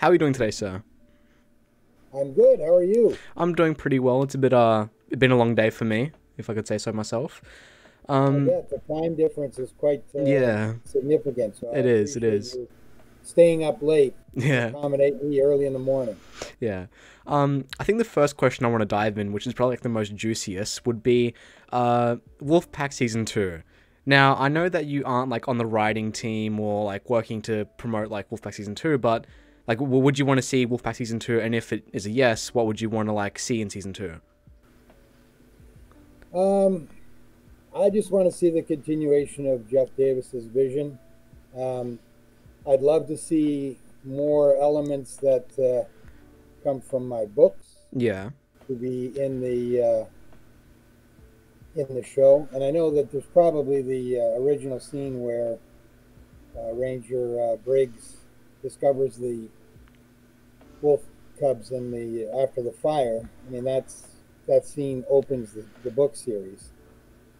How are you doing today, sir? I'm good. How are you? I'm doing pretty well. It's a bit uh, it's been a long day for me, if I could say so myself. Um, yeah, the time difference is quite uh, yeah, significant. So it is. It is. Staying up late. Yeah. Accommodate me early in the morning. Yeah. Um, I think the first question I want to dive in, which is probably like the most juiciest, would be uh, Wolfpack season two. Now I know that you aren't like on the writing team or like working to promote like Wolfpack season two, but like, would you want to see Wolfpack season two? And if it is a yes, what would you want to like see in season two? Um, I just want to see the continuation of Jeff Davis's vision. Um, I'd love to see more elements that uh, come from my books. Yeah. To be in the uh, in the show, and I know that there's probably the uh, original scene where uh, Ranger uh, Briggs discovers the wolf cubs in the after the fire. I mean, that's that scene opens the, the book series,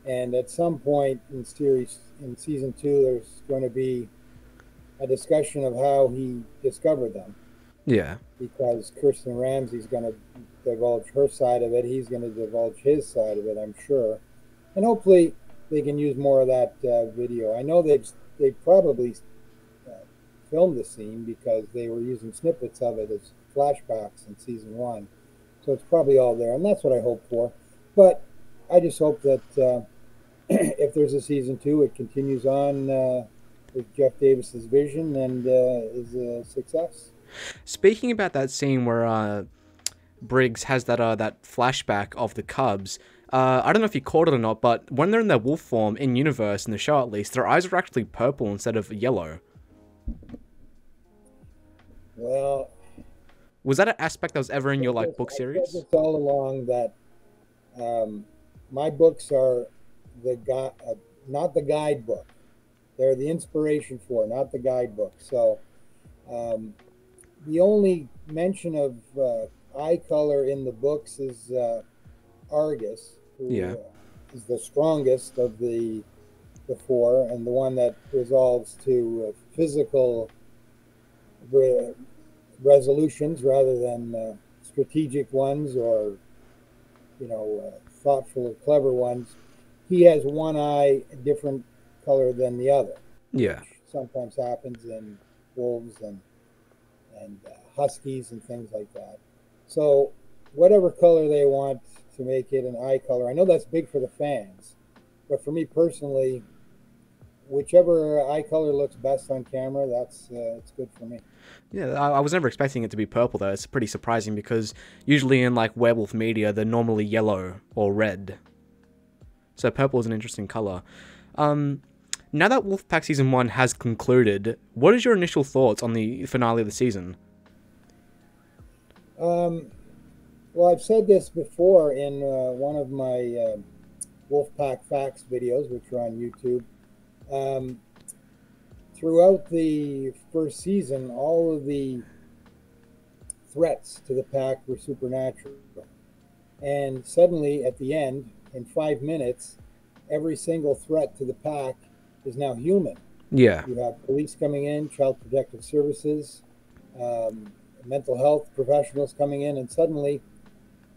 and at some point in series in season two, there's going to be a discussion of how he discovered them. Yeah. Because Kirsten Ramsey's going to divulge her side of it. He's going to divulge his side of it, I'm sure. And hopefully they can use more of that uh, video. I know they've, they probably filmed the scene because they were using snippets of it as flashbacks in season one. So it's probably all there. And that's what I hope for. But I just hope that uh, if there's a season two, it continues on uh, with Jeff Davis's vision and uh, is a success. Speaking about that scene where uh, Briggs has that uh, that flashback of the Cubs, uh, I don't know if you caught it or not, but when they're in their wolf form in universe in the show at least, their eyes are actually purple instead of yellow. Well, was that an aspect that was ever in your like book series? It's all along that um, my books are the guide, uh, not the guidebook. They're the inspiration for, not the guidebook. So um, the only mention of uh, eye color in the books is uh, Argus, who yeah. Uh, is the strongest of the the four, and the one that resolves to uh, physical resolutions rather than uh, strategic ones or you know thoughtful, or clever ones. He has one eye a different color than the other. Yeah. sometimes happens in wolves and and uh, huskies and things like that. So whatever color they want to make it an eye color. I know that's big for the fans, but for me personally, whichever eye color looks best on camera, that's uh, it's good for me. Yeah, I, I was never expecting it to be purple though. It's pretty surprising because usually in like werewolf media, they're normally yellow or red. So purple is an interesting color. Um, now that Wolfpack season one has concluded, what is your initial thoughts on the finale of the season? Um, well, I've said this before in uh, one of my uh, Wolfpack Facts videos, which are on YouTube. Um, throughout the first season, all of the threats to the pack were supernatural. And suddenly, at the end, in five minutes, every single threat to the pack is now human. Yeah. You have police coming in, child protective services, um, mental health professionals coming in, and suddenly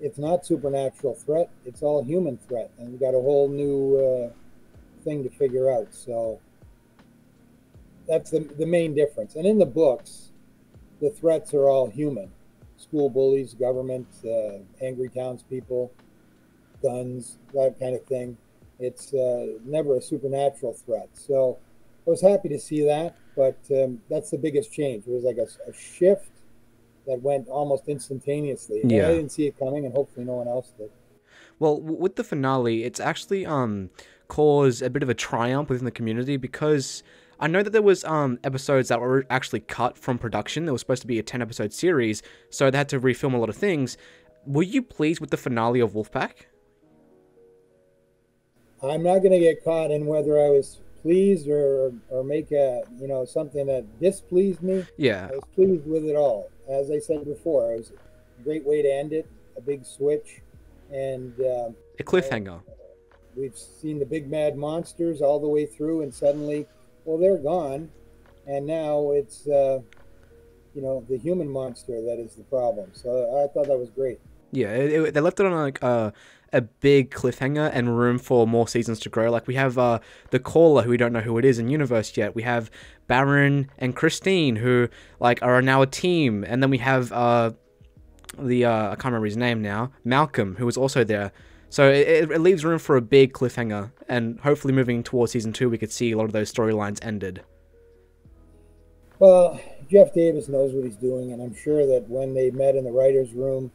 it's not supernatural threat; it's all human threat, and we've got a whole new uh, thing to figure out. So that's the the main difference. And in the books, the threats are all human: school bullies, government, uh, angry townspeople, guns, that kind of thing. It's uh, never a supernatural threat. So I was happy to see that, but um, that's the biggest change. It was like a, a shift that went almost instantaneously. Yeah. I didn't see it coming, and hopefully no one else did. Well, with the finale, it's actually um caused a bit of a triumph within the community because I know that there was um episodes that were actually cut from production. There was supposed to be a ten episode series, so they had to refilm a lot of things. Were you pleased with the finale of Wolfpack? I'm not going to get caught in whether I was pleased or or make a you know something that displeased me. Yeah, I was pleased with it all. As I said before, it was a great way to end it, a big switch, and um, a cliffhanger. Uh, we've seen the big mad monsters all the way through, and suddenly, well, they're gone, and now it's uh, you know, the human monster that is the problem. So I thought that was great. Yeah, it, it, they left it on like uh, a big cliffhanger and room for more seasons to grow. Like we have uh, the caller who we don't know who it is in universe yet. We have Baron and Christine who like are now a team, and then we have uh, the uh, I can't remember his name now, Malcolm, who was also there. So it, it leaves room for a big cliffhanger, and hopefully moving towards season two, we could see a lot of those storylines ended. Well, Jeff Davis knows what he's doing, and I'm sure that when they met in the writers' room,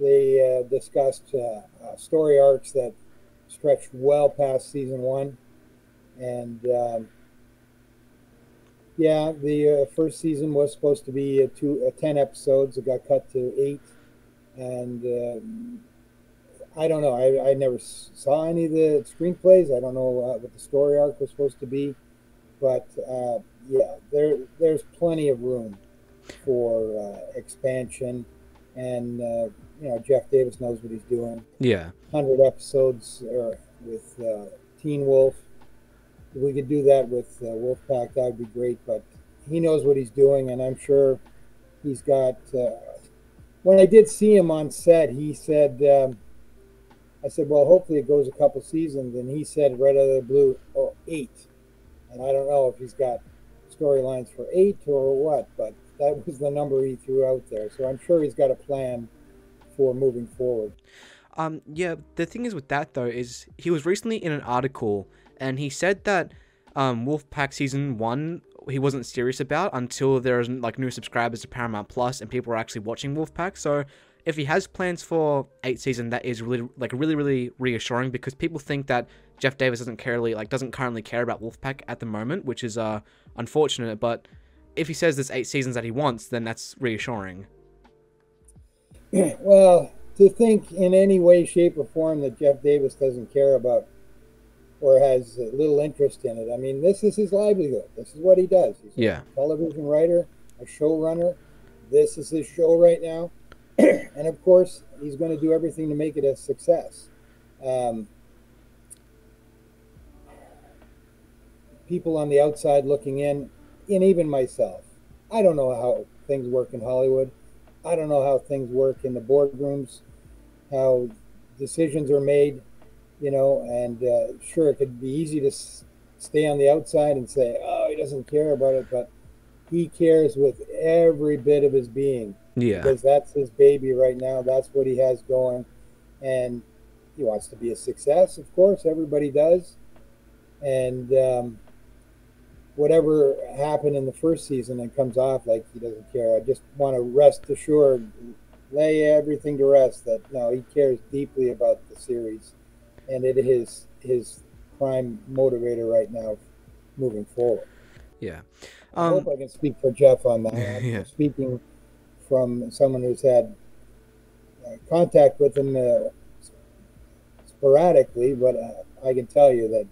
they uh, discussed uh, uh, story arcs that stretched well past season one, and um, yeah, the uh, first season was supposed to be two, ten episodes. It got cut to eight, and um, I don't know. I, I never saw any of the screenplays. I don't know uh, what the story arc was supposed to be, but uh, yeah, there there's plenty of room for uh, expansion, and uh, you know Jeff Davis knows what he's doing. Yeah, hundred episodes uh, with uh, Teen Wolf. If we could do that with Wolfpack, that would be great. But he knows what he's doing, and I'm sure he's got. when I did see him on set, he said. Um, I said, well, hopefully it goes a couple seasons. And he said right out of the blue, oh, eight. And I don't know if he's got storylines for eight or what, but that was the number he threw out there. So I'm sure he's got a plan for moving forward. Um, yeah, the thing is with that though is he was recently in an article and he said that um, Wolfpack season one he wasn't serious about until there's like new subscribers to Paramount Plus and people are actually watching Wolfpack. So if he has plans for eight season, that is really like really really reassuring because people think that Jeff Davis doesn't care like doesn't currently care about Wolfpack at the moment, which is uh unfortunate. But if he says there's eight seasons that he wants, then that's reassuring. Well, to think in any way, shape, or form that Jeff Davis doesn't care about or has little interest in it. I mean, this is his livelihood. This is what he does. He's yeah. a television writer, a showrunner. This is his show right now. And of course, he's going to do everything to make it a success. Um, people on the outside looking in, and even myself, I don't know how things work in Hollywood. I don't know how things work in the boardrooms, how decisions are made, you know, and uh, sure, it could be easy to s- stay on the outside and say, oh, he doesn't care about it, but he cares with every bit of his being yeah. Because that's his baby right now. That's what he has going. And he wants to be a success, of course. Everybody does. And um, whatever happened in the first season and comes off like he doesn't care. I just want to rest assured, lay everything to rest that no, he cares deeply about the series. And it is his prime motivator right now moving forward. Yeah. Um, I hope I can speak for Jeff on that. yeah. Speaking from someone who's had uh, contact with him uh, sporadically, but uh, I can tell you that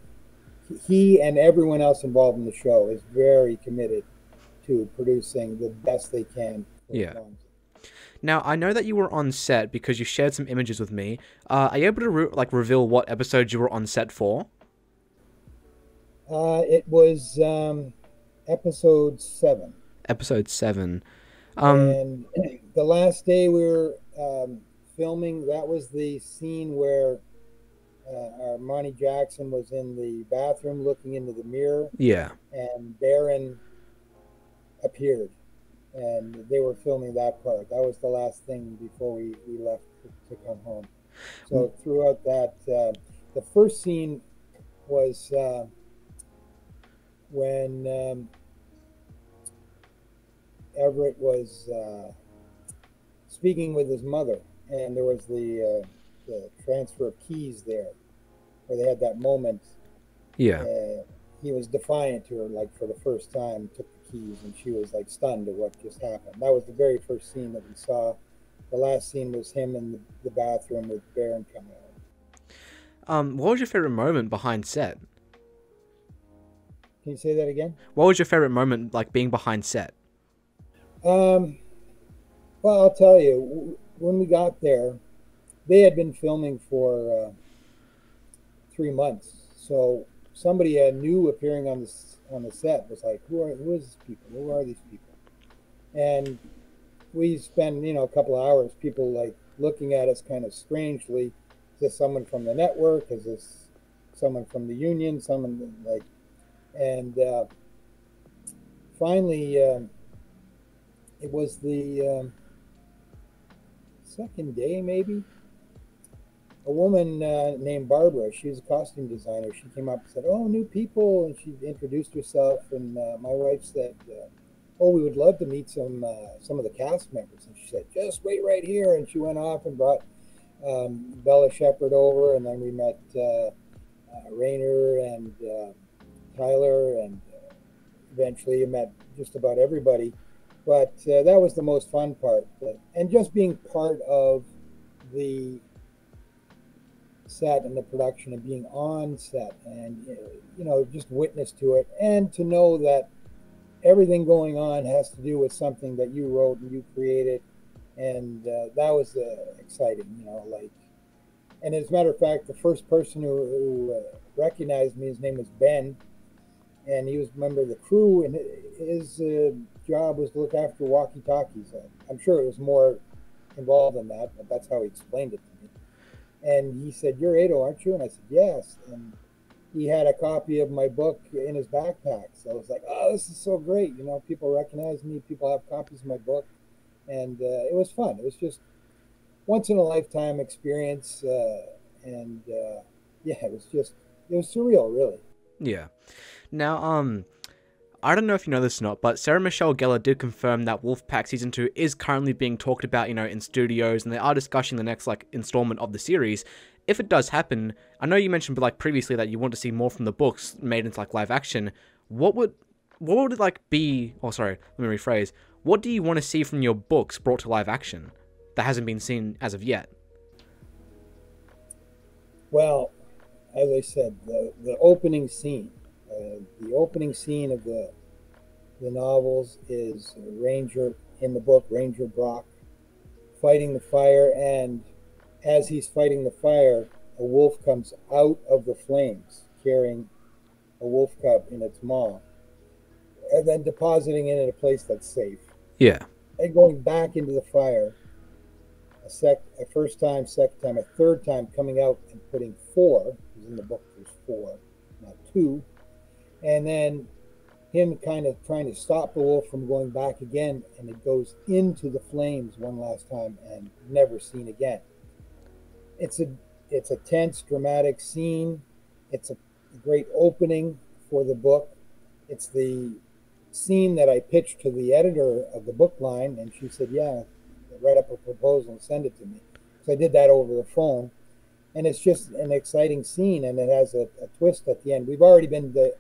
he and everyone else involved in the show is very committed to producing the best they can. Yeah. Now I know that you were on set because you shared some images with me. Uh, are you able to re- like reveal what episode you were on set for? Uh, it was um, episode seven. Episode seven. Um, and the last day we were um, filming, that was the scene where uh, Armani Jackson was in the bathroom looking into the mirror. Yeah. And Baron appeared. And they were filming that part. That was the last thing before we, we left to, to come home. So mm. throughout that, uh, the first scene was uh, when um, Everett was uh, speaking with his mother, and there was the, uh, the transfer of keys there, where they had that moment. Yeah. Uh, he was defiant to her, like for the first time, took the keys, and she was like stunned at what just happened. That was the very first scene that we saw. The last scene was him in the, the bathroom with Baron coming out. Um, what was your favorite moment behind set? Can you say that again? What was your favorite moment, like being behind set? Um, well, I'll tell you, when we got there, they had been filming for uh, three months. So somebody uh, new appearing on the on the set was like, "Who are who is these people? Who are these people?" and we spend you know a couple of hours. People like looking at us kind of strangely. Is this someone from the network? Is this someone from the union? Someone like, and uh, finally, um, it was the um, second day, maybe. A woman uh, named Barbara, she's a costume designer. She came up and said, "Oh, new people," and she introduced herself. And uh, my wife said, uh, "Oh, we would love to meet some uh, some of the cast members." And she said, "Just wait right here." And she went off and brought um, Bella Shepard over, and then we met uh, Rayner and Tyler, and eventually met just about everybody but uh, that was the most fun part and just being part of the set and the production and being on set and you know just witness to it and to know that everything going on has to do with something that you wrote and you created and uh, that was uh, exciting you know like and as a matter of fact the first person who, who uh, recognized me his name was ben and he was a member of the crew and his uh, job was to look after walkie talkies. I'm sure it was more involved than that, but that's how he explained it to me. And he said, You're Edo, aren't you? And I said, Yes. And he had a copy of my book in his backpack. So I was like, Oh, this is so great. You know, people recognize me, people have copies of my book. And uh, it was fun. It was just once in a lifetime experience. Uh, and uh, yeah, it was just, it was surreal, really. Yeah. Now, um, I don't know if you know this or not, but Sarah Michelle Gellar did confirm that Wolfpack Season 2 is currently being talked about, you know, in studios, and they are discussing the next, like, installment of the series. If it does happen, I know you mentioned, like, previously that you want to see more from the books made into, like, live action. What would, what would it, like, be, oh, sorry, let me rephrase. What do you want to see from your books brought to live action that hasn't been seen as of yet? Well, as I said, the, the opening scene, uh, the opening scene of the the novels is Ranger in the book, Ranger Brock, fighting the fire. And as he's fighting the fire, a wolf comes out of the flames carrying a wolf cub in its maw and then depositing it in a place that's safe. Yeah. And going back into the fire a sec a first time, second time, a third time coming out and putting four, because in the book there's four, not two. And then him kind of trying to stop the wolf from going back again, and it goes into the flames one last time and never seen again. It's a it's a tense, dramatic scene. It's a great opening for the book. It's the scene that I pitched to the editor of the book line, and she said, "Yeah, write up a proposal and send it to me." So I did that over the phone, and it's just an exciting scene, and it has a, a twist at the end. We've already been the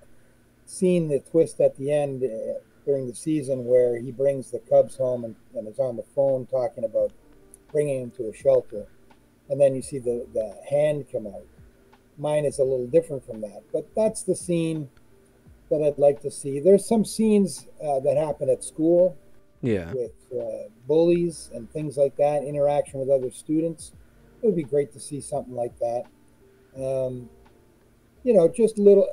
seen the twist at the end uh, during the season where he brings the Cubs home and, and is on the phone talking about bringing him to a shelter. And then you see the, the hand come out. Mine is a little different from that, but that's the scene that I'd like to see. There's some scenes uh, that happen at school yeah. with uh, bullies and things like that, interaction with other students. It would be great to see something like that. Um, you know, just a little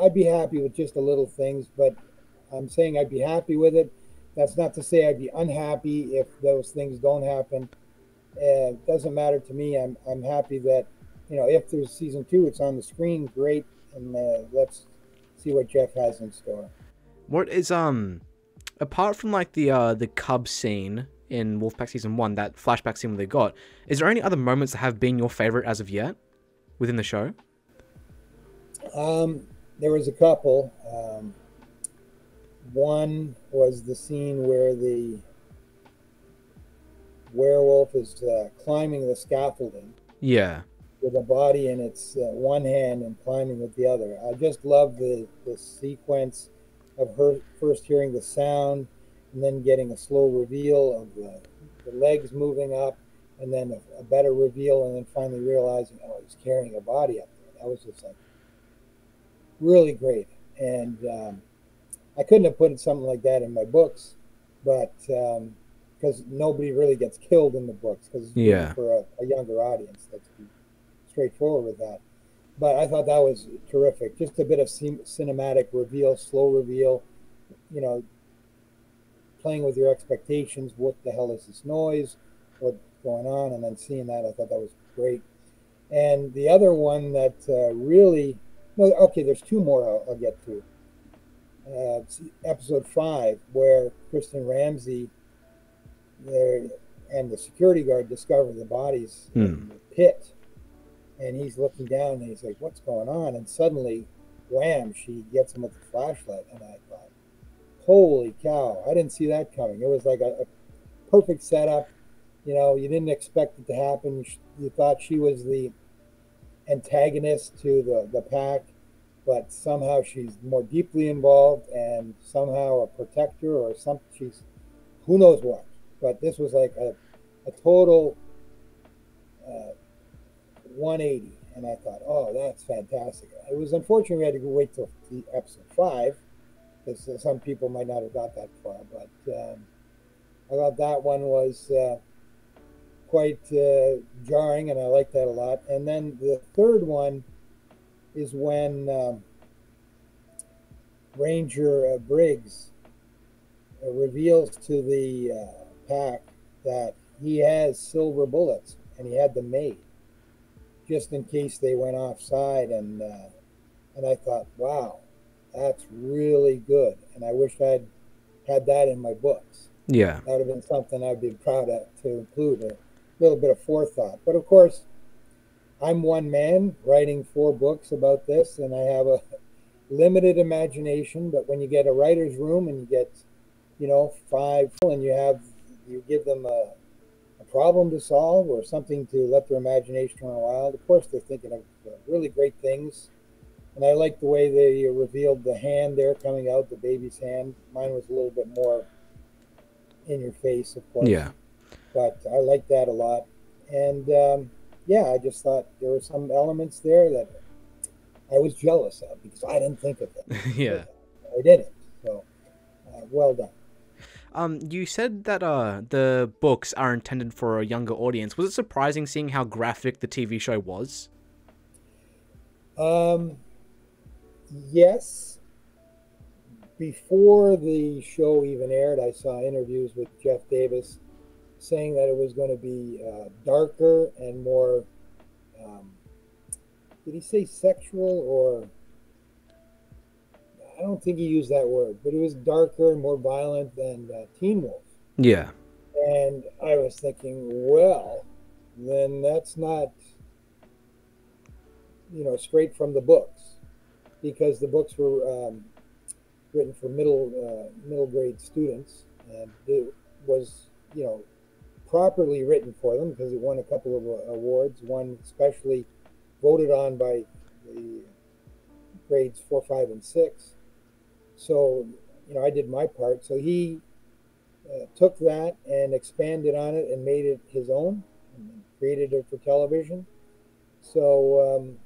I'd be happy with just the little things, but I'm saying I'd be happy with it. That's not to say I'd be unhappy if those things don't happen. Uh, it doesn't matter to me. I'm I'm happy that you know if there's season two, it's on the screen. Great, and uh, let's see what Jeff has in store. What is um apart from like the uh the Cub scene in Wolfpack season one, that flashback scene they got, is there any other moments that have been your favorite as of yet within the show? Um, there was a couple. Um, one was the scene where the werewolf is uh, climbing the scaffolding. Yeah. With a body in its uh, one hand and climbing with the other. I just love the, the sequence of her first hearing the sound and then getting a slow reveal of the, the legs moving up and then a, a better reveal and then finally realizing, oh, he's carrying a body up there. That was just like really great. And um, I couldn't have put something like that in my books, but because um, nobody really gets killed in the books, because yeah, for a, a, younger audience, let's be straightforward with that. But I thought that was terrific. Just a bit of cinematic reveal, slow reveal. You know, playing with your expectations. What the hell is this noise? What's going on? And then seeing that, I thought that was great. And the other one that uh, really, no, okay, there's two more I'll, I'll get to. Uh, episode five, where Kristen Ramsey there and the security guard discover the bodies Hmm. in the pit. And he's looking down and he's like, What's going on? And suddenly, wham, she gets him with the flashlight. And I thought, Holy cow, I didn't see that coming. It was like a, a perfect setup. You know, you didn't expect it to happen. You thought she was the antagonist to the, the pack, but somehow she's more deeply involved and somehow a protector or something. She's who knows what. But this was like a, a total uh, 180. And I thought, oh, that's fantastic. It was unfortunate we had to wait till the episode five because some people might not have got that far. But um, I thought that one was uh, quite uh, jarring, and I like that a lot. And then the third one is when um, Ranger uh, Briggs uh, reveals to the uh, pack that he has silver bullets and he had them made just in case they went offside. And uh, and I thought, wow, that's really good. And I wish I'd had that in my books. Yeah. That would have been something I'd be proud of to include a little bit of forethought. But of course, I'm one man writing four books about this, and I have a limited imagination. But when you get a writer's room and you get, you know, five, and you have, you give them a, a problem to solve or something to let their imagination run wild. Of course, they're thinking of uh, really great things. And I like the way they revealed the hand there coming out, the baby's hand. Mine was a little bit more in your face, of course. Yeah. But I like that a lot. And um, yeah, I just thought there were some elements there that I was jealous of because I didn't think of them. yeah. I didn't. So uh, well done. Um, you said that uh the books are intended for a younger audience. Was it surprising seeing how graphic the TV show was? Um, yes. Before the show even aired, I saw interviews with Jeff Davis saying that it was going to be uh, darker and more. Um, did he say sexual or? I don't think he used that word, but it was darker and more violent than uh, Teen Wolf. Yeah. And I was thinking, well, then that's not, you know, straight from the books, because the books were um, written for middle uh, middle grade students, and it was, you know, properly written for them because it won a couple of uh, awards, one especially voted on by the grades four, five, and six. So, you know, I did my part. So he uh, took that and expanded on it and made it his own and created it for television. So um,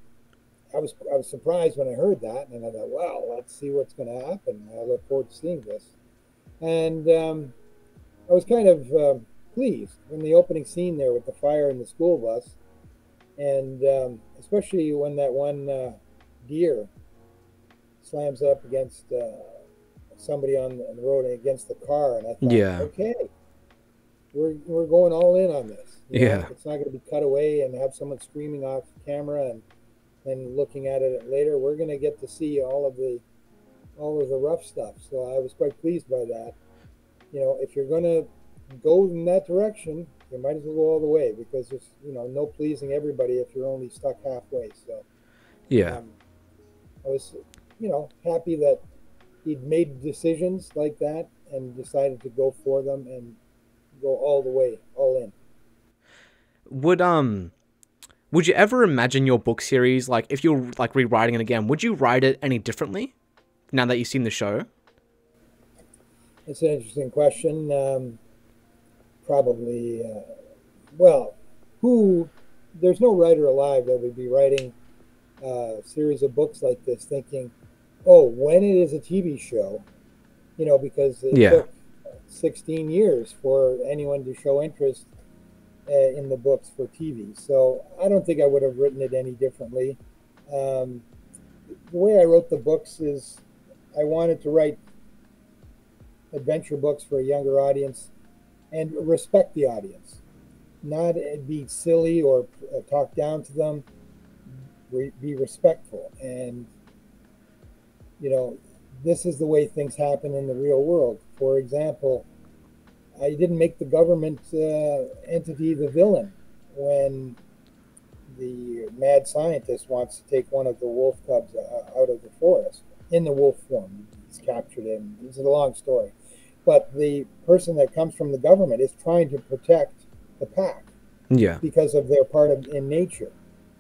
I was I was surprised when I heard that, and I thought, wow, let's see what's going to happen. I look forward to seeing this. And um, I was kind of uh, pleased when the opening scene there with the fire in the school bus, and um, especially when that one uh, deer slams up against uh, somebody on the road and against the car, and I thought, Yeah. okay, we're we're going all in on this. You know, Yeah. it's not going to be cut away and have someone screaming off camera and and looking at it later. We're going to get to see all of the all of the rough stuff. So I was quite pleased by that. You know, if you're going to go in that direction, you might as well go all the way because there's you know no pleasing everybody if you're only stuck halfway. So Yeah. um, I was, you know, happy that he'd made decisions like that and decided to go for them and go all the way, all in. Would um would you ever imagine your book series like if you're like rewriting it again, would you write it any differently now that you've seen the show? It's an interesting question. Um, probably, uh, well, who? There's no writer alive that would be writing a series of books like this, thinking, "Oh, when it is a TV show," you know, because it Yeah. took 16 years for anyone to show interest uh, in the books for TV. So I don't think I would have written it any differently. Um, the way I wrote the books is I wanted to write adventure books for a younger audience and respect the audience, not be silly or uh, talk down to them. Be respectful, and you know, this is the way things happen in the real world. For example, I didn't make the government uh, entity the villain when the mad scientist wants to take one of the wolf cubs uh, out of the forest in the wolf form. He's captured him. It's a long story. But the person that comes from the government is trying to protect the pack. Yeah. Because of their part of in nature.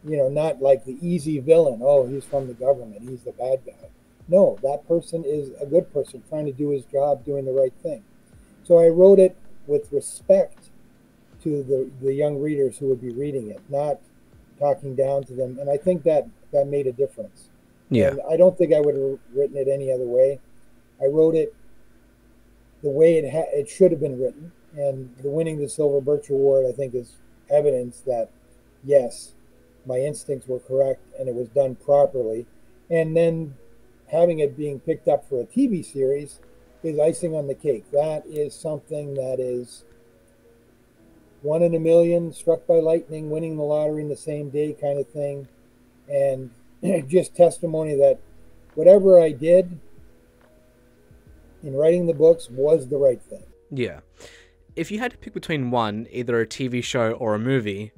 You know, not like the easy villain. Oh, he's from the government. He's the bad guy. No, that person is a good person trying to do his job, doing the right thing. So I wrote it with respect to the, the young readers who would be reading it, not talking down to them. And I think that that made a difference. Yeah. And I don't think I would have written it any other way. I wrote it the way it ha- it should have been written, and the winning the Silver Birch Award, I think, is evidence that yes, my instincts were correct and it was done properly. And then having it being picked up for a TV series is icing on the cake. That is something that is one in a million, struck by lightning, winning the lottery in the same day kind of thing. And just testimony that whatever I did in writing the books was the right thing. Yeah. If you had to pick between one, either a TV show or a movie,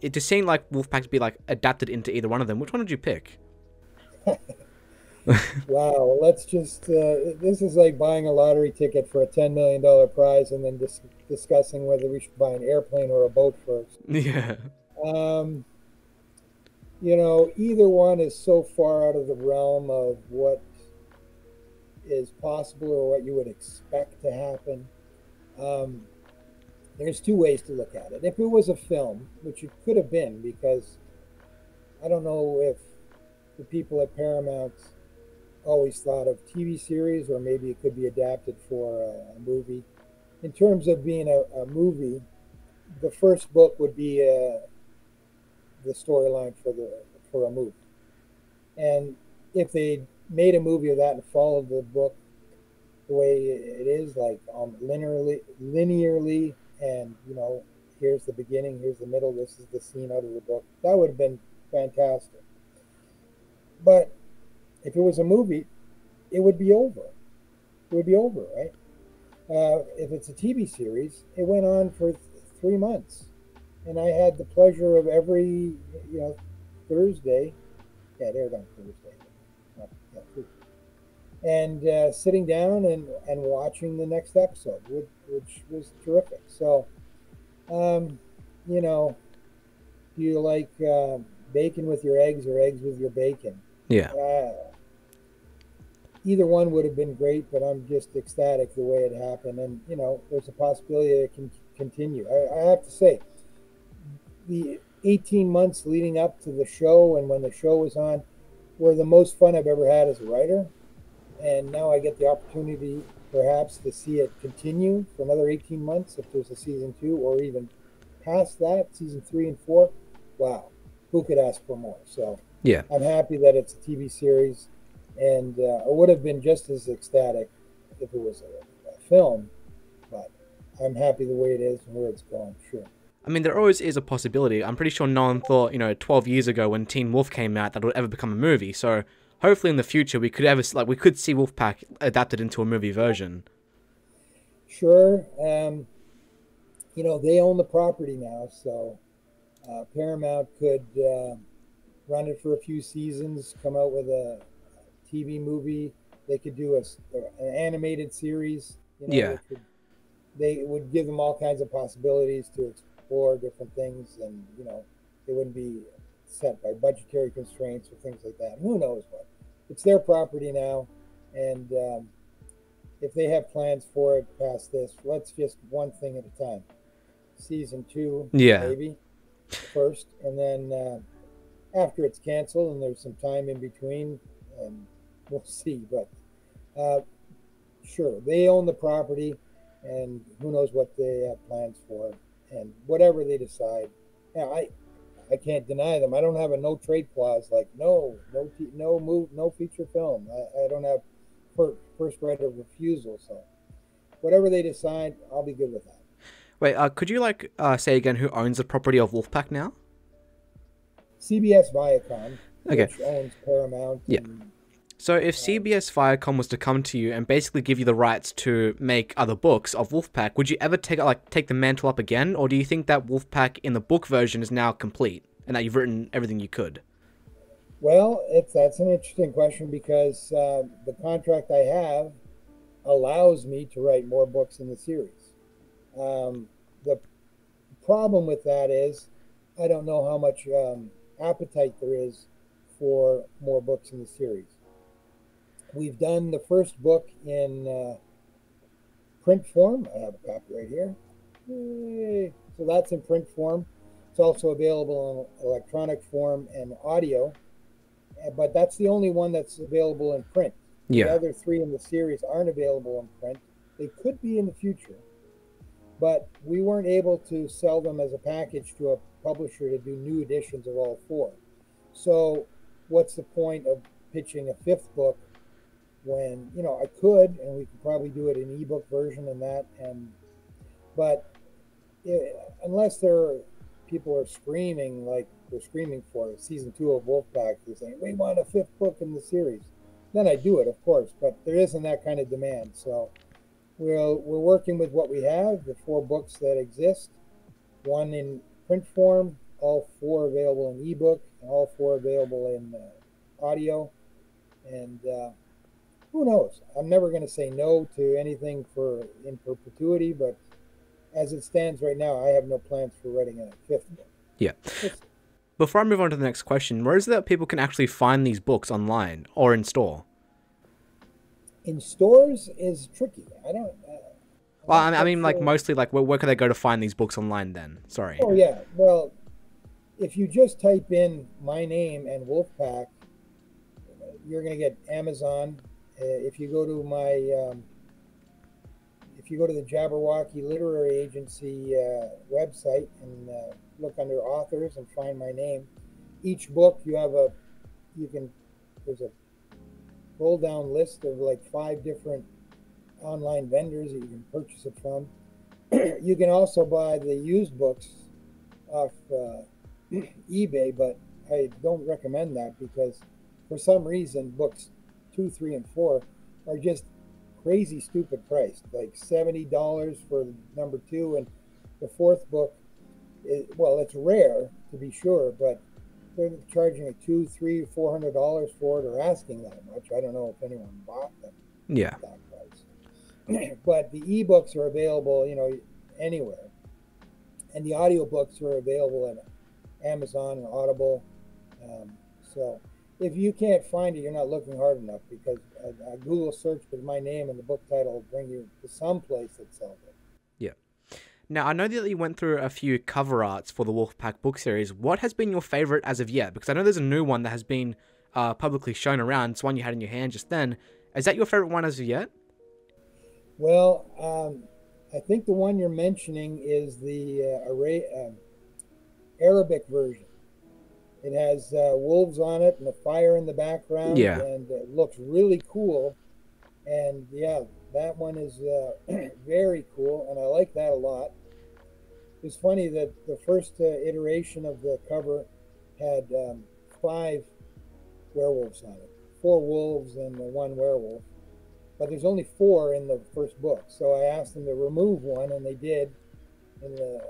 it just seemed like Wolfpack to be like adapted into either one of them. Which one would you pick? wow, let's just. Uh, this is like buying a lottery ticket for a $10 million prize and then dis- discussing whether we should buy an airplane or a boat first. Yeah. Um, you know, either one is so far out of the realm of what is possible or what you would expect to happen. Um, there's two ways to look at it. If it was a film, which it could have been, because I don't know if the people at Paramount always thought of TV series or maybe it could be adapted for a, movie. In terms of being a, a, movie, the first book would be uh, the storyline for the for a movie. And if they made a movie of that and followed the book the way it is, like um, linearly, linearly, and you know, here's the beginning, here's the middle, this is the scene out of the book, that would have been fantastic. But if it was a movie, it would be over. It would be over, right? Uh, if it's a TV series, it went on for th- three months, and I had the pleasure of every, you know, Thursday. Yeah, aired on Thursday. Not, yeah, Thursday. And uh, sitting down and, and watching the next episode, which, which was terrific. So, um, you know, do you like uh, bacon with your eggs or eggs with your bacon? Yeah. Uh, either one would have been great, but I'm just ecstatic the way it happened. And, you know, there's a possibility it can continue. I, I have to say, the 18 months leading up to the show and when the show was on were the most fun I've ever had as a writer. And now I get the opportunity perhaps to see it continue for another 18 months if there's a season two or even past that, season three and four. Wow, who could ask for more? So Yeah. I'm happy that it's a TV series, and uh, I would have been just as ecstatic if it was a, a film. But I'm happy the way it is and where it's going. Sure. I mean, there always is a possibility. I'm pretty sure no one thought, you know, 12 years ago when Teen Wolf came out that it would ever become a movie. So hopefully in the future we could ever like we could see Wolfpack adapted into a movie version. Sure. Um, you know, they own the property now, so uh, Paramount could uh, run it for a few seasons, come out with a TV movie. They could do a, an animated series. You know, Yeah. They, could, they would give them all kinds of possibilities to explore different things, and you know, they wouldn't be set by budgetary constraints or things like that. Who knows what? It's their property now, and um, if they have plans for it past this, let's just one thing at a time. Season two, Yeah. maybe first, and then uh, after it's canceled and there's some time in between, and we'll see. But uh, sure, they own the property, and who knows what they have plans for, and whatever they decide. Yeah, I I can't deny them. I don't have a no trade clause like no, no, no move, no feature film. I, I don't have fir- first right of refusal. So whatever they decide, I'll be good with that. Wait, uh, could you like uh, say again who owns the property of Wolfpack now? CBS Viacom, Okay. which owns Paramount. Yeah. and- So if CBS Viacom was to come to you and basically give you the rights to make other books of Wolfpack, would you ever take like take the mantle up again, or do you think that Wolfpack in the book version is now complete and that you've written everything you could? Well, it's that's an interesting question because uh, the contract I have allows me to write more books in the series. Um, the problem with that is I don't know how much um, appetite there is for more books in the series. We've done the first book in uh, print form. I have a copy right here. Yay. So that's in print form. It's also available in electronic form and audio uh, but that's the only one that's available in print. The other three in the series aren't available in print. They could be in the future, but we weren't able to sell them as a package to a publisher to do new editions of all four. So, what's the point of pitching a fifth book when you know I could, and we could probably do it in ebook version and that, and but eh, unless there are people are screaming like they're screaming for it, season two of Wolfpack. They're saying we want a fifth book in the series. Then I do it, of course, but there isn't that kind of demand. So we're we're working with what we have, the four books that exist, one in print form, all four available in ebook, and all four available in uh, audio. And uh, who knows? I'm never going to say no to anything for in perpetuity, but as it stands right now, I have no plans for writing a fifth book. Yeah. It's- Before I move on to the next question, where is it that people can actually find these books online or in store? in stores is tricky. I don't. Uh, Well, I, I mean, like mostly, like where, where could they go to find these books online? Then, sorry. Oh yeah. Well, if you just type in my name and Wolfpack, you're gonna get Amazon. Uh, if you go to my, um, if you go to the Jabberwocky Literary Agency uh, website and uh, look under authors and find my name, each book you have a, you can, there's a roll down list of like five different online vendors that you can purchase it from. you can also buy the used books off uh, eBay, but I don't recommend that because for some reason books two, three, and four are just crazy stupid priced, like seventy dollars for number two, and the fourth book. Is, well, it's rare to be sure, but they're charging like two, three, four hundred dollars for it, or asking that much. I don't know if anyone bought them Yeah. at that price. but the ebooks are available, you know, anywhere. And the audiobooks are available at Amazon and Audible. Um, so if you can't find it, you're not looking hard enough because a, a Google search with my name and the book title will bring you to some place that sells it. Yeah. Now, I know that you went through a few cover arts for the Wolfpack book series. What has been your favorite as of yet? Because I know there's a new one that has been uh, publicly shown around. It's one you had in your hand just then. Is that your favorite one as of yet? Well, um, I think the one you're mentioning is the uh, array, um Arabic version. It has uh, wolves on it and a fire in the background, Yeah. and it looks really cool. And yeah, that one is uh, very cool, and I like that a lot. It's funny that the first uh, iteration of the cover had um, five werewolves on it, four wolves and the one werewolf but there's only four in the first book. So I asked them to remove one, and they did. In the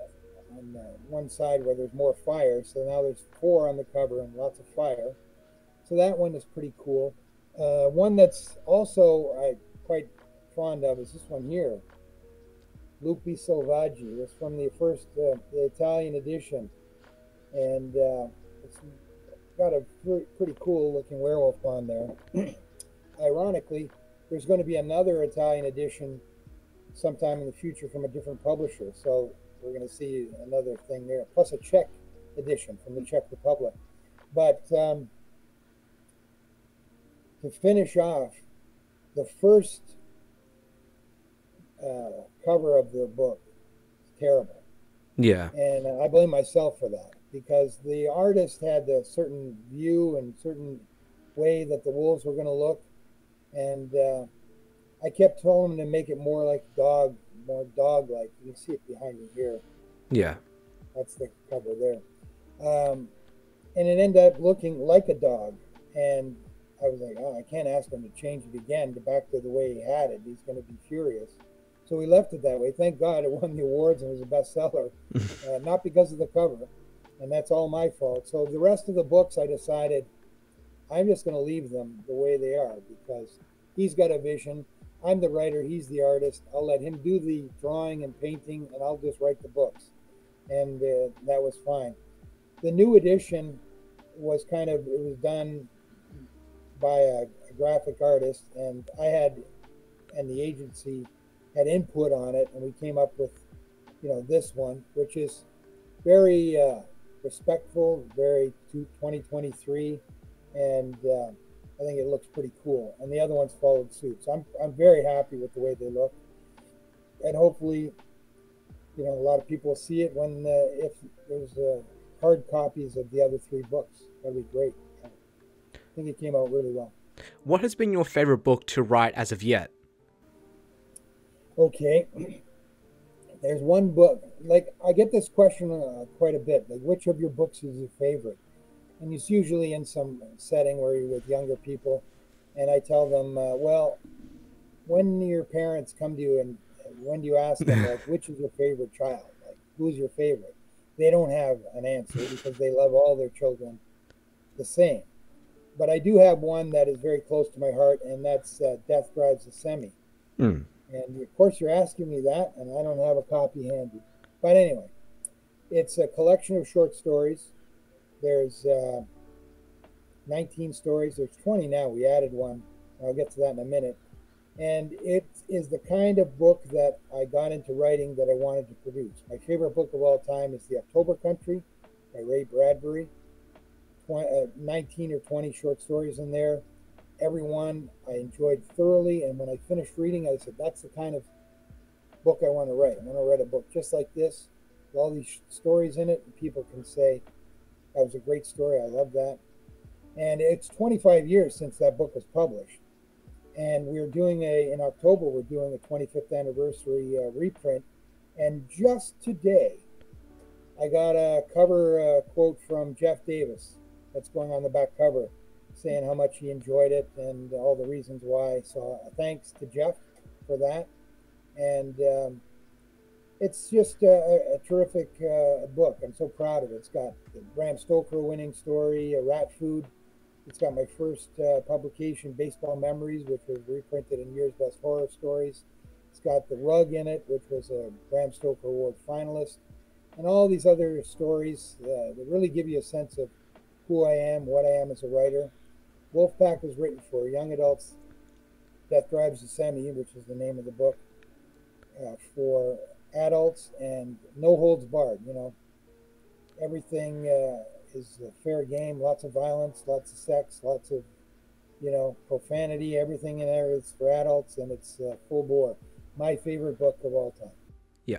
on the one side where there's more fire, so now there's four on the cover and lots of fire. So that one is pretty cool. Uh, one that's also I quite fond of is this one here, Lupi Selvaggi. It's from the first uh, the Italian edition, and uh, it's got a pre- pretty cool looking werewolf on there. Ironically, there's going to be another Italian edition sometime in the future from a different publisher. So we're going to see another thing there, plus a Czech edition from the Czech Republic. But um, to finish off, the first uh, cover of the book is terrible. Yeah. And I blame myself for that because the artist had a certain view and certain way that the wolves were going to look. And uh, I kept telling him to make it more like dog, more dog like. You can see it behind me here. Yeah. That's the cover there. Um, and it ended up looking like a dog. And I was like, oh, I can't ask him to change it again to back to the way he had it. He's going to be furious. So we left it that way. Thank God it won the awards and was a bestseller, uh, not because of the cover, and that's all my fault. So the rest of the books, I decided I'm just going to leave them the way they are because he's got a vision. I'm the writer, he's the artist. I'll let him do the drawing and painting, and I'll just write the books. And uh, that was fine. The new edition was kind of it was done by a, a graphic artist, and I had and the agency had input on it, and we came up with, you know, this one, which is very uh, respectful, very 2023, and uh, I think it looks pretty cool. And the other ones followed suit. So I'm, I'm very happy with the way they look. And hopefully, you know, a lot of people will see it when, uh, if there's uh, hard copies of the other three books. That'd be great. I think it came out really well. What has been your favorite book to write as of yet? Okay. There's one book, like, I get this question uh, quite a bit. Like, which of your books is your favorite? And it's usually in some setting where you're with younger people. And I tell them, uh, well, when your parents come to you and when do you ask them, like, which is your favorite child? Like, who's your favorite? They don't have an answer because they love all their children the same. But I do have one that is very close to my heart, and that's uh, Death Drives the Semi. Mm. And of course, you're asking me that, and I don't have a copy handy. But anyway, it's a collection of short stories there's uh, 19 stories. There's 20 now. We added one. I'll get to that in a minute. And it is the kind of book that I got into writing that I wanted to produce. My favorite book of all time is The October Country by Ray Bradbury. 20, uh, 19 or 20 short stories in there. Every one I enjoyed thoroughly. And when I finished reading, I said, that's the kind of book I want to write. I want to write a book just like this, with all these stories in it, and people can say, that was a great story. I love that. And it's 25 years since that book was published. And we're doing a, in October, we're doing a 25th anniversary uh, reprint. And just today, I got a cover uh, quote from Jeff Davis that's going on the back cover saying how much he enjoyed it and all the reasons why. So uh, thanks to Jeff for that. And um, it's just a, a terrific uh, book. I'm so proud of it. It's got the Bram Stoker winning story, a Rat Food. It's got my first uh, publication, Baseball Memories, which was reprinted in Year's Best Horror Stories. It's got The Rug in it, which was a Bram Stoker Award finalist, and all these other stories uh, that really give you a sense of who I am, what I am as a writer. Wolfpack was written for young adults. Death Drives the Semi, which is the name of the book, uh, for adults and no holds barred. You know, everything uh, is a fair game. Lots of violence, lots of sex, lots of you know profanity. Everything in there is for adults, and it's uh, full bore. My favorite book of all time. Yeah.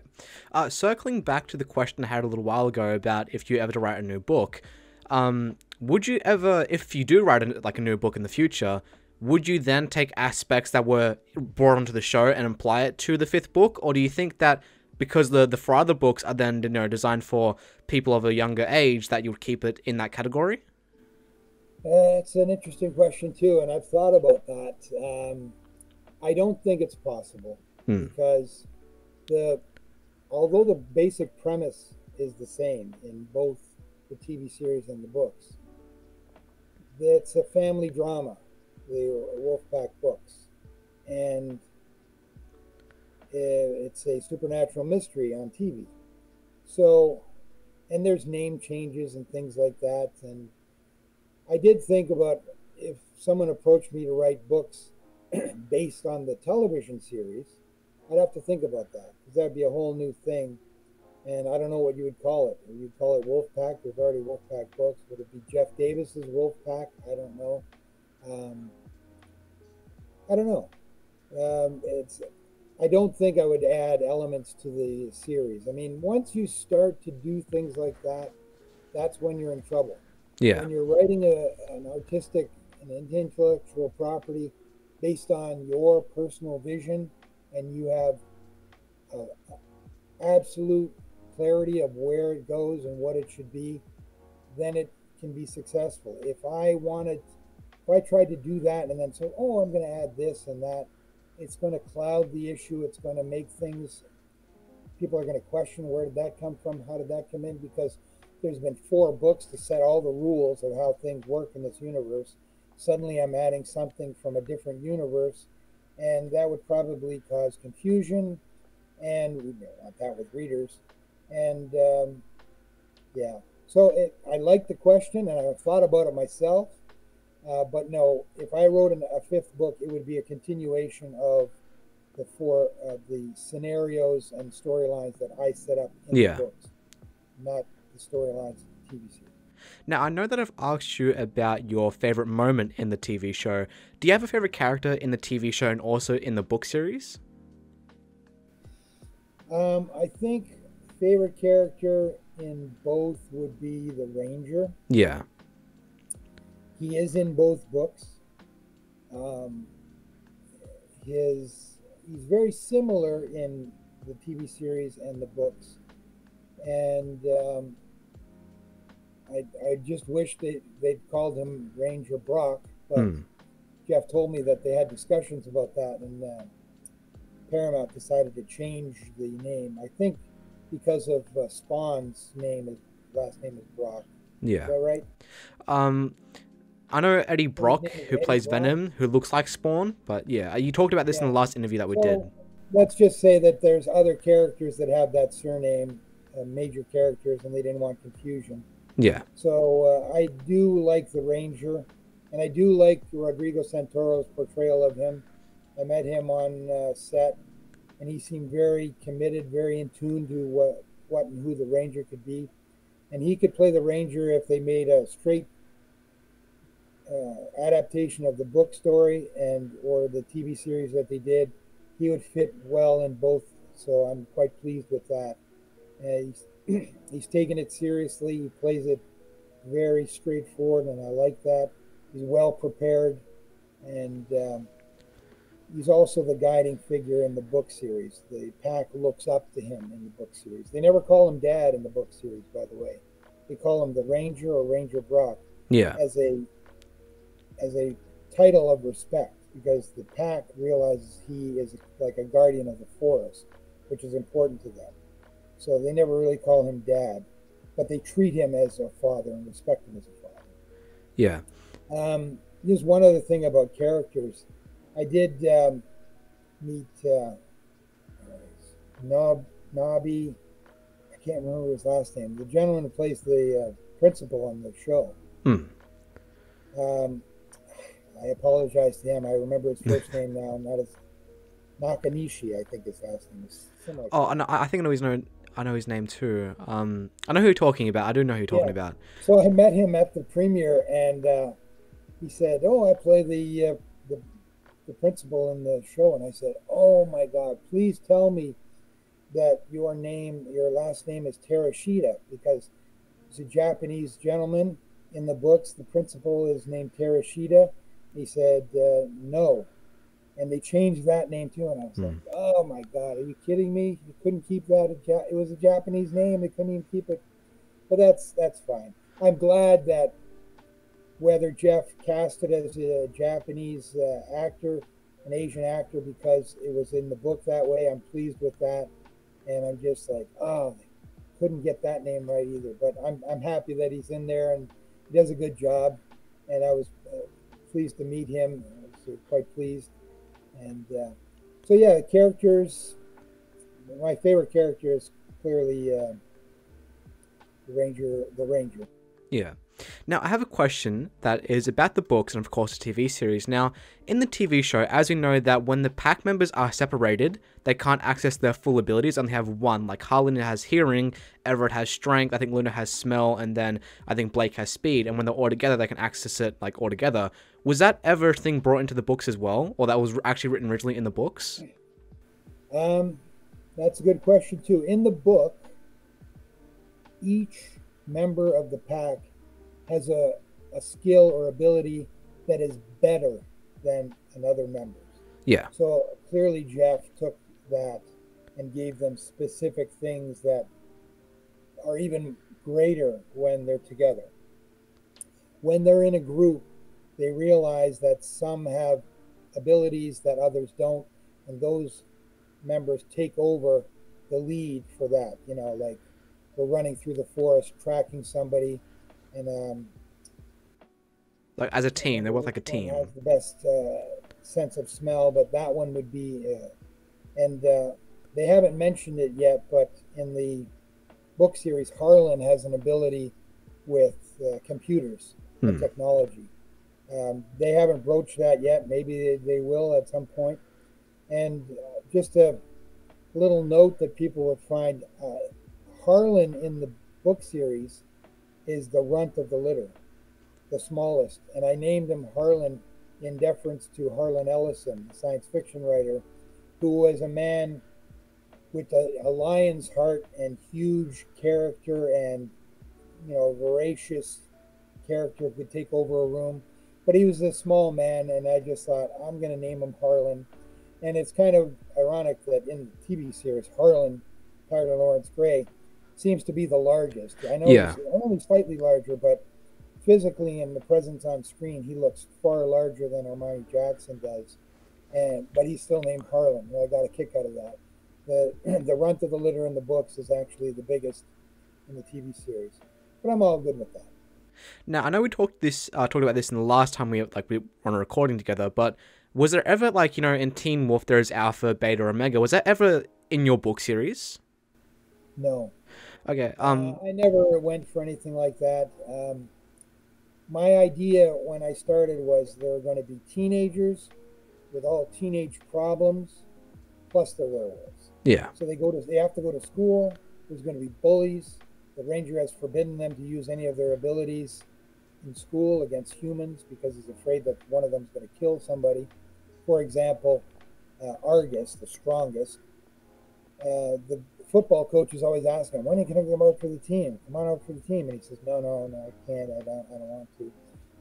Uh, circling back to the question I had a little while ago about if you ever to write a new book, um, would you ever, if you do write a, like a new book in the future, would you then take aspects that were brought onto the show and apply it to the fifth book, or do you think that because the the four other books are then you know designed for people of a younger age that you would keep it in that category? Uh, it's an interesting question too, and I've thought about that. Um, I don't think it's possible hmm. because the although the basic premise is the same in both the TV series and the books, it's a family drama, the Wolfpack books, and it's a supernatural mystery on TV. So, and there's name changes and things like that. And I did think about if someone approached me to write books based on the television series, I'd have to think about that because that'd be a whole new thing. And I don't know what you would call it. You'd call it Wolfpack. There's already Wolfpack books. Would it be Jeff Davis's Wolfpack? I don't know. Um, I don't know. Um, it's I don't think I would add elements to the series. I mean, once you start to do things like that, that's when you're in trouble. Yeah. When you're writing a, an artistic, an intellectual property based on your personal vision and you have a, absolute clarity of where it goes and what it should be, then it can be successful. If I wanted, if I tried to do that and then say, oh, I'm going to add this and that, it's going to cloud the issue. It's going to make things, people are going to question where did that come from? How did that come in? Because there's been four books to set all the rules of how things work in this universe. Suddenly I'm adding something from a different universe, and that would probably cause confusion and we don't want that with readers. And um, yeah, so it, I like the question, and I've thought about it myself. Uh, but no, if I wrote an, a fifth book, it would be a continuation of the four uh, the scenarios and storylines that I set up in yeah. the books, not the storylines of the TV series. Now, I know that I've asked you about your favorite moment in the TV show. Do you have a favorite character in the TV show and also in the book series? Um, I think favorite character in both would be the Ranger. Yeah. He is in both books. Um, his he's very similar in the TV series and the books, and um, I I just wish they they'd called him Ranger Brock, but mm. Jeff told me that they had discussions about that, and uh, Paramount decided to change the name. I think because of uh, Spawn's name, his last name is Brock. Yeah. Is that right? Um, I know Eddie Brock, who plays Venom, who looks like Spawn, but yeah, you talked about this yeah. in the last interview that we did. Let's just say that there's other characters that have that surname, uh, major characters, and they didn't want confusion. Yeah. So uh, I do like the Ranger, and I do like Rodrigo Santoro's portrayal of him. I met him on uh, set, and he seemed very committed, very in tune to what, what and who the Ranger could be. And he could play the Ranger if they made a straight uh, adaptation of the book story and or the TV series that they did. He would fit well in both, so I'm quite pleased with that. Uh, he's he's taken it seriously. He plays it very straightforward, and I like that. He's well prepared, and um, he's also the guiding figure in the book series. The pack looks up to him in the book series. They never call him Dad in the book series, by the way. They call him the Ranger or Ranger Brock. Yeah. As a as a title of respect, because the pack realizes he is like a guardian of the forest, which is important to them. So they never really call him Dad, but they treat him as a father and respect him as a father. Yeah. Um, there's one other thing about characters I did um, meet uh, Nob Nobi. I can't remember his last name. The gentleman who plays the uh, principal on the show. Hmm. Um, I apologize to him. I remember his first name now, not his Nakanishi. I think his last name is. Like oh, and I think I know his name. I know his name too. Um, I know who you're talking about. I do know who you're talking yeah. about. So I met him at the premiere, and uh, he said, "Oh, I play the uh, the principal in the show, and I said, "Oh my God, please tell me that your name, your last name is Terashita, because he's a Japanese gentleman in the books. The principal is named Terashita." He said, uh, "No," and they changed that name too, and I was like, hmm. "Oh my God, are you kidding me? You couldn't keep that? it was a Japanese name. They couldn't even keep it." But that's that's fine. I'm glad that whether Jeff cast it as a Japanese uh, actor, an Asian actor, because it was in the book that way. I'm pleased with that, and I'm just like, oh, couldn't get that name right either. But I'm I'm happy that he's in there and he does a good job, and I was uh, pleased to meet him. I was quite pleased, and uh, so yeah, characters. My favorite character is clearly uh, the Ranger. The Ranger. Yeah. Now, I have a question that is about the books and, of course, the TV series. Now, in the TV show, as we know that when the pack members are separated, they can't access their full abilities, only have one. Like Harlan has hearing, Everett has strength, I think Luna has smell, and then I think Blake has speed. And when they're all together, they can access it like all together. Was that ever thing brought into the books as well, or that was actually written originally in the books? Um, that's a good question too. In the book, each member of the pack has a, a skill or ability that is better than another members. Yeah. So clearly, Jeff took that and gave them specific things that are even greater when they're together. When they're in a group, they realize that some have abilities that others don't, and those members take over the lead for that. You know, like we're running through the forest, tracking somebody, and um, Like as a team, they work like a team. Has the best uh, sense of smell, but that one would be, uh, and uh, they haven't mentioned it yet, but in the book series, Harlan has an ability with uh, computers and Hmm. technology. Um, they haven't broached that yet. Maybe they, they will at some point. And uh, just a little note that people would find uh, Harlan in the book series is the runt of the litter, the smallest. And I named him Harlan in deference to Harlan Ellison, the science fiction writer, who was a man with a, a lion's heart and huge character and, you know, voracious character could take over a room. But he was a small man, and I just thought, I'm going to name him Harlan. And it's kind of ironic that in the TV series, Harlan, Tyler Lawrence Gray, seems to be the largest. I know Yeah. he's only slightly larger, but physically in the presence on screen, he looks far larger than Armani Jackson does. And but he's still named Harlan. I got a kick out of that. The the runt of the litter in the books is actually the biggest in the TV series. But I'm all good with that. Now I know we talked this uh, talked about this in the last time we like we were on a recording together, but was there ever like you know in Teen Wolf there's Alpha, Beta, Omega? Was that ever in your book series? No. Okay. Um. Uh, I never went for anything like that. Um, my idea when I started was there were going to be teenagers with all teenage problems, plus they're werewolves. Yeah. So they go to they have to go to school. There's going to be bullies. The ranger has forbidden them to use any of their abilities in school against humans because he's afraid that one of them is going to kill somebody. For example, uh, Argus, the strongest, uh, the football coach is always asking him, "When are you going to come out for the team? Come on out for the team." And he says, "No, no, no, I can't. I don't. I don't want to."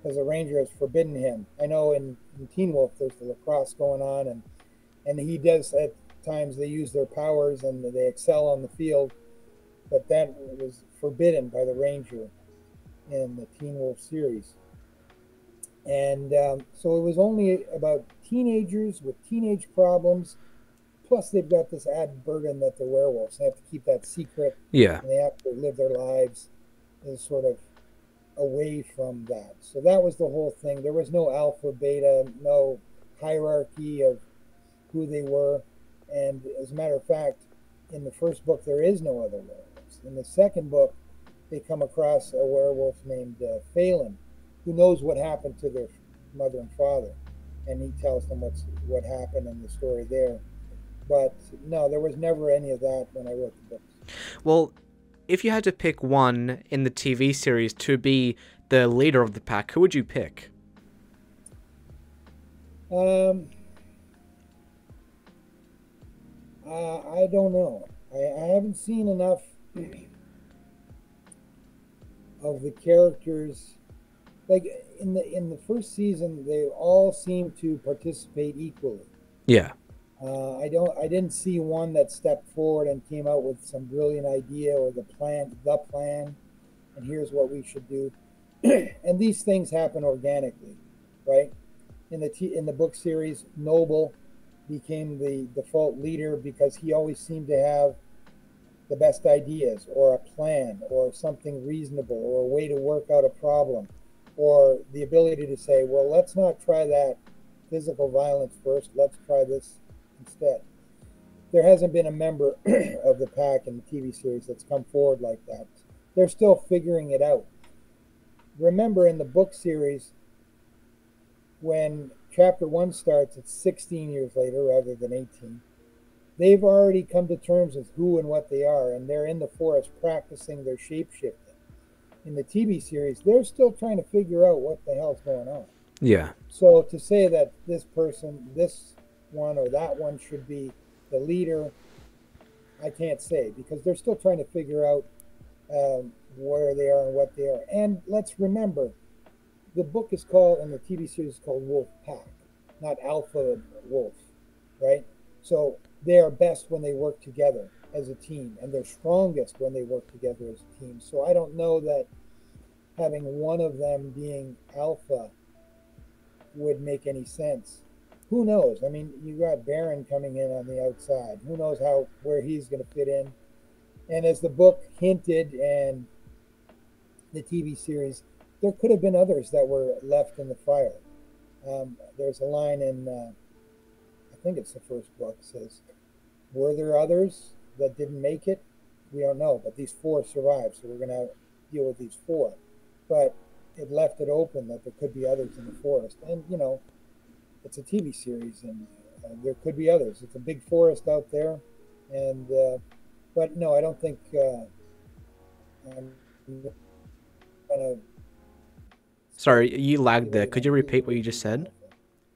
Because the ranger has forbidden him. I know in, in Teen Wolf there's the lacrosse going on, and and he does at times they use their powers and they excel on the field, but that was forbidden by the ranger in the Teen Wolf series. And um, so it was only about teenagers with teenage problems. Plus, they've got this added burden that they're werewolves. They have to keep that secret Yeah. and they have to live their lives as sort of away from that. So that was the whole thing. There was no alpha, beta, no hierarchy of who they were. And as a matter of fact, in the first book, there is no other werewolves. In the second book, they come across a werewolf named uh, Phelan, who knows what happened to their mother and father, and he tells them what's what happened in the story there. But no, there was never any of that when I wrote the books. Well, if you had to pick one in the TV series to be the leader of the pack, who would you pick? Um, uh, I don't know. I, I haven't seen enough of the characters. Like in the in the first season, they all seem to participate equally. Yeah. Uh, I don't. I didn't see one that stepped forward and came out with some brilliant idea or the plan, the plan, and here's what we should do. and these things happen organically, right? In the t- in the book series, Noble became the default leader because he always seemed to have the best ideas or a plan or something reasonable or a way to work out a problem or the ability to say, well, let's not try that physical violence first. Let's try this instead. There hasn't been a member of the pack in the TV series that's come forward like that. They're still figuring it out. Remember, in the book series, when chapter one starts, it's 16 years later rather than 18. They've already come to terms with who and what they are, and they're in the forest practicing their shape shifting. In the TV series, they're still trying to figure out what the hell's going on. Yeah. So to say that this person, this one or that one should be the leader, I can't say because they're still trying to figure out um, where they are and what they are. And let's remember, the book is called and the TV series is called Wolf Pack. not alpha wolf, right? So they are best when they work together as a team, and they're strongest when they work together as a team. So I don't know that having one of them being alpha would make any sense. Who knows? I mean, you got Baron coming in on the outside. Who knows how where he's going to fit in? And as the book hinted, and the TV series, there could have been others that were left in the fire. Um, there's a line in, uh, I think it's the first book, says, "Were there others that didn't make it? We don't know, but these four survived, so we're going to deal with these four. But it left it open that there could be others in the forest, and you know, it's a TV series, and uh, there could be others. It's a big forest out there, and uh, but no, I don't think. Uh, I'm gonna Sorry, you lagged there. Could you repeat what you just said?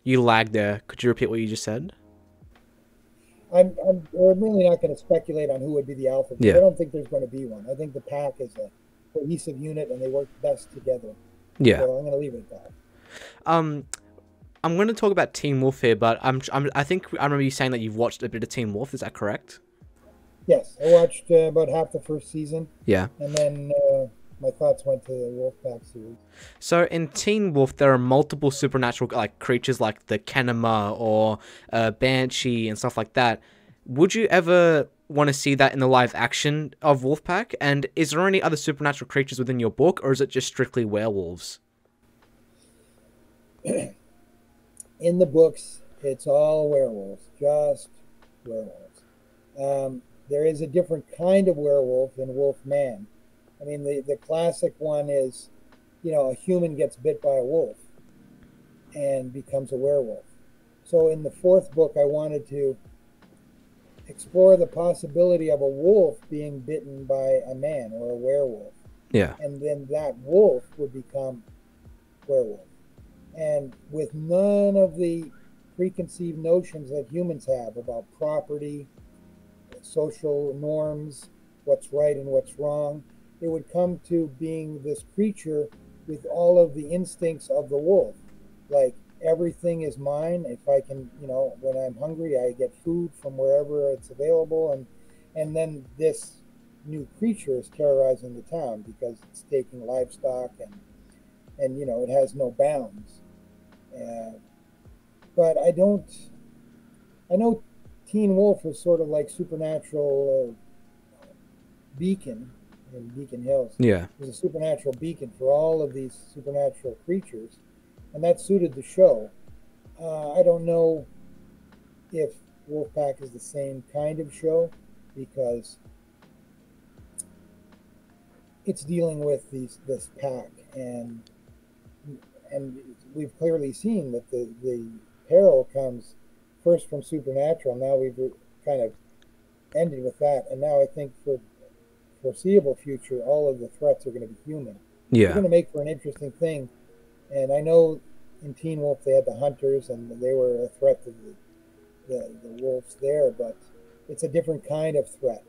You lagged there. Could you repeat what you just said? I'm, I'm, I'm really not going to speculate on who would be the alpha. Yeah. I don't think there's going to be one. I think the pack is a cohesive unit and they work best together. Yeah. So I'm going to leave it at that. Um, I'm going to talk about Teen Wolf here, but I'm, I'm I think I remember you saying that you've watched a bit of Teen Wolf. Is that correct? Yes, I watched uh, about half the first season, Yeah. and then uh, my thoughts went to the Wolfpack series. So in Teen Wolf, there are multiple supernatural like creatures like the Kanima or uh, Banshee and stuff like that. Would you ever want to see that in the live action of Wolfpack? And is there any other supernatural creatures within your book, or is it just strictly werewolves? In the books, it's all werewolves, just werewolves. Um, there is a different kind of werewolf in Wolf Man. I mean, the, the classic one is, you know, a human gets bit by a wolf and becomes a werewolf. So in the fourth book, I wanted to explore the possibility of a wolf being bitten by a man or a werewolf Yeah. and then that wolf would become werewolf. And with none of the preconceived notions that humans have about property, social norms, what's right and what's wrong, it would come to being this creature with all of the instincts of the wolf. Like everything is mine. If I can, you know, when I'm hungry, I get food from wherever it's available, and and then this new creature is terrorizing the town because it's taking livestock and and you know it has no bounds. Uh, but I don't. I know Teen Wolf is sort of like supernatural uh, beacon in Beacon Hills. Yeah. It was a supernatural beacon for all of these supernatural creatures, and that suited the show. Uh, I don't know if Wolfpack is the same kind of show because it's dealing with these this pack and and we've clearly seen that the the peril comes first from supernatural. Now we've kind of ended with that, and now I think for foreseeable future, all of the threats are going to be human. Yeah. It's going to make for an interesting thing. And I know in Teen Wolf they had the hunters, and they were a threat to the the, the wolves there, but it's a different kind of threat.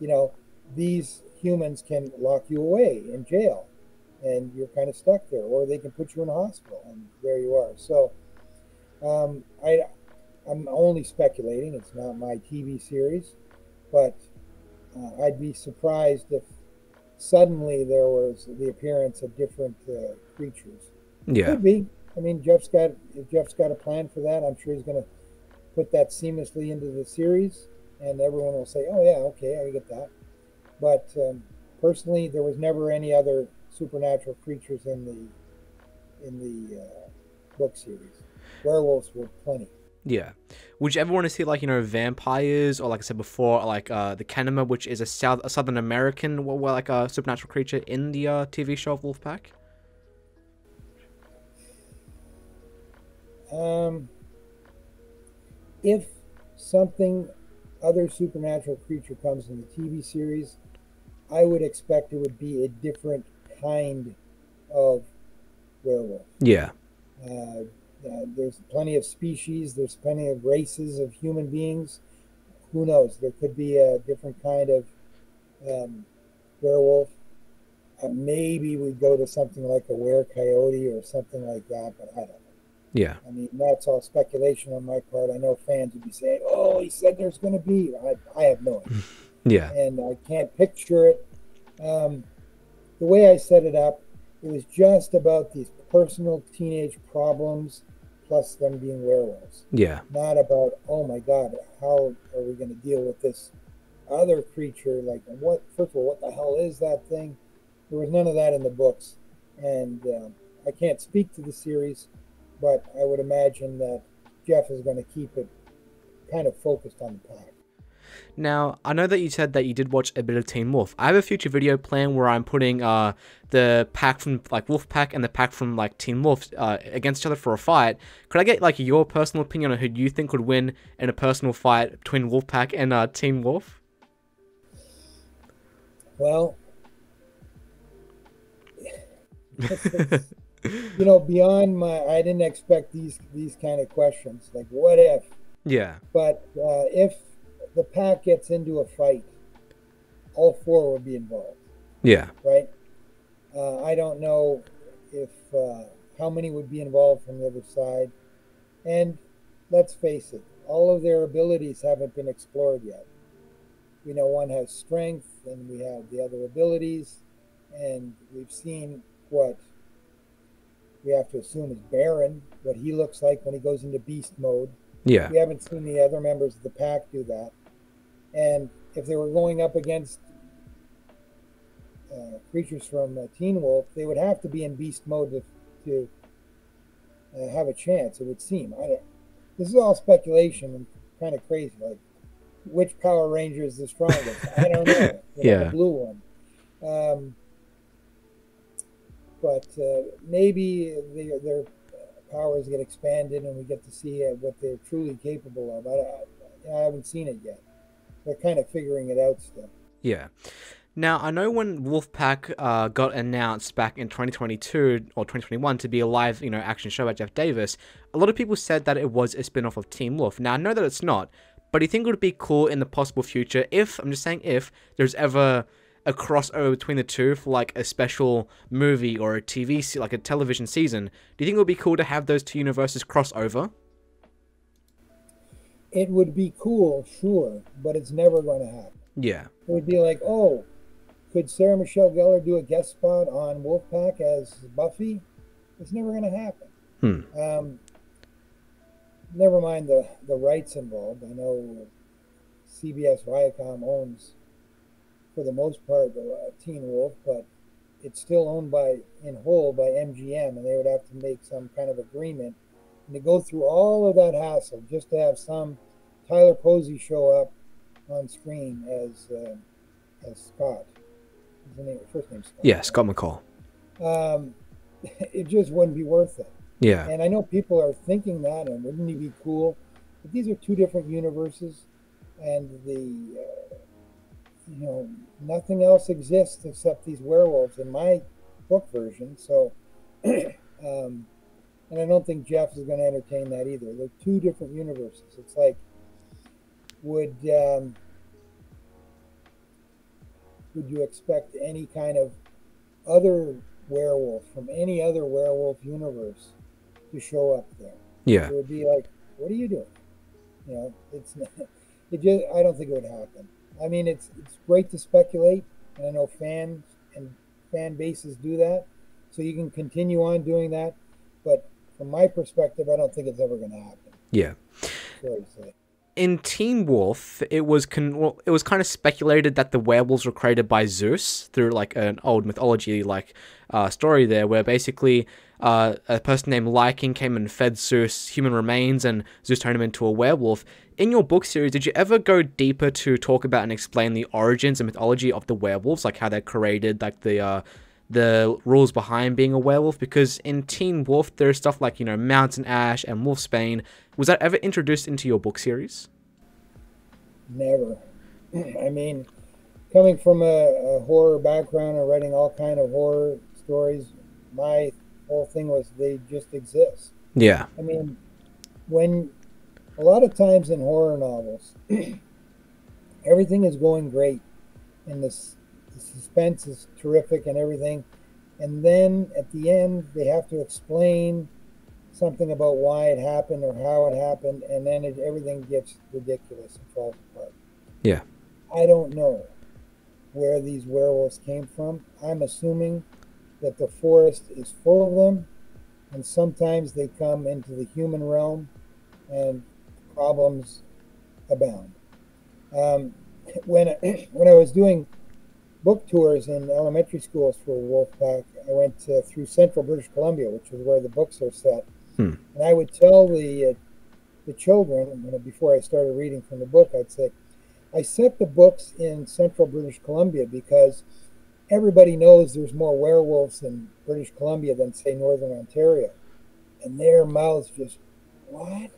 You know, these humans can lock you away in jail, and you're kind of stuck there, or they can put you in a hospital, and there you are. So, um, I I'm only speculating. It's not my TV series, but uh, I'd be surprised if suddenly there was the appearance of different uh, creatures. Yeah. Could be. I mean, Jeff's got if Jeff's got a plan for that. I'm sure he's going to put that seamlessly into the series, and everyone will say, "Oh yeah, okay, I get that." But um, personally, there was never any other supernatural creatures in the in the uh, book series. Werewolves were plenty. Yeah. Would you ever want to see like you know vampires or like I said before like uh the Kanima, which is a south a Southern American well, well like a supernatural creature in the uh, TV show of Wolfpack? Um, if something other supernatural creature comes in the TV series, I would expect it would be a different kind of werewolf. Yeah. Uh, uh, there's plenty of species. There's plenty of races of human beings. Who knows? There could be a different kind of um, werewolf. Uh, maybe we'd go to something like a were coyote or something like that, but I don't know. Yeah. I mean, that's all speculation on my part. I know that's all speculation on my part. I know fans would be saying, "Oh, he said there's going to be." I, I have no idea. Yeah. and I can't picture it. Um, the way I set it up, it was just about these personal teenage problems, plus them being werewolves. Yeah. Not about, oh my God, how are we going to deal with this other creature? Like, what? First of all, what the hell is that thing? There was none of that in the books, and um, I can't speak to the series, but I would imagine that Jeff is going to keep it kind of focused on the pack. Now, I know that you said that you did watch a bit of Teen Wolf. I have a future video plan where I'm putting uh, the pack from like Wolf Pack and the pack from like Teen Wolf uh, against each other for a fight. Could I get like your personal opinion on who you think would win in a personal fight between Wolf Pack and uh, Teen Wolf? Well, you know, beyond my, I didn't expect these these kind of questions. Like, what if? Yeah. But uh, if the pack gets into a fight, all four would be involved, Yeah. right? Uh, I don't know if uh, how many would be involved from the other side, and let's face it, all of their abilities haven't been explored yet. We know one has strength, and we have the other abilities, and we've seen what we have to assume is Baron, what he looks like when he goes into beast mode. Yeah. We haven't seen the other members of the pack do that. And if they were going up against uh, creatures from uh, Teen Wolf, they would have to be in beast mode to, to uh, have a chance. It would seem. I don't. This is all speculation and kind of crazy. Like, which Power Ranger is the strongest? I don't know. You know, Yeah. The blue one. Um, but uh, maybe their, their powers get expanded and we get to see uh, what they're truly capable of. I, I, I haven't seen it yet. They're kind of figuring it out still. Yeah. Now, I know when Wolfpack uh, got announced back in 2022 or 2021 to be a live, you know, action show by Jeff Davis, a lot of people said that it was a spin-off of Teen Wolf. Now, I know that it's not, but do you think it would be cool in the possible future if, I'm just saying if, there's ever a crossover between the two for like a special movie or a TV, like a television season, do you think it would be cool to have those two universes cross over? It would be cool, sure, but it's never going to happen. Yeah. It would be like, oh, could Sarah Michelle Gellar do a guest spot on Wolfpack as Buffy? It's never going to happen. Hmm. Um, never mind the, the rights involved. I know CBS Viacom owns, for the most part, uh, Teen Wolf, but it's still owned by in whole by MGM, and they would have to make some kind of agreement and to go through all of that hassle just to have some Tyler Posey show up on screen as uh, as Scott. His name, first name Scott. Yeah, Scott McCall. Um, it just wouldn't be worth it. Yeah. And I know people are thinking that, and wouldn't it be cool? But these are two different universes, and the uh, you know nothing else exists except these werewolves in my book version. So, um, and I don't think Jeff is going to entertain that either. They're two different universes. It's like would um, would you expect any kind of other werewolf from any other werewolf universe to show up there? Yeah. It would be like, what are you doing? You know, it's it just I don't think it would happen. I mean, it's it's great to speculate, and I know fans and fan bases do that, so you can continue on doing that. But from my perspective, I don't think it's ever going to happen. Yeah. Say. in Teen Wolf, it was con- well, it was kind of speculated that the werewolves were created by Zeus through like an old mythology like uh, story there, where basically uh, a person named Lycan came and fed Zeus human remains, and Zeus turned him into a werewolf. In your book series, did you ever go deeper to talk about and explain the origins and mythology of the werewolves, like how they're created, like the uh, the rules behind being a werewolf? Because in Teen Wolf, there's stuff like you know Mountain Ash and Wolfsbane. Was that ever introduced into your book series? Never. I mean, coming from a, a horror background and writing all kind of horror stories, my whole thing was they just exist. Yeah. I mean, when a lot of times in horror novels, everything is going great, and this the suspense is terrific and everything, and then at the end they have to explain something about why it happened or how it happened, and then it, everything gets ridiculous and falls apart. Yeah. I don't know where these werewolves came from. I'm assuming that the forest is full of them, and sometimes they come into the human realm, and problems abound. Um, when when I was doing book tours in elementary schools for Wolfpack, I went uh, through central British Columbia, which is where the books are set, Hmm. and I would tell the uh, the children you know, before I started reading from the book, I'd say, I set the books in central British Columbia because everybody knows there's more werewolves in British Columbia than say northern Ontario, and their mouths just what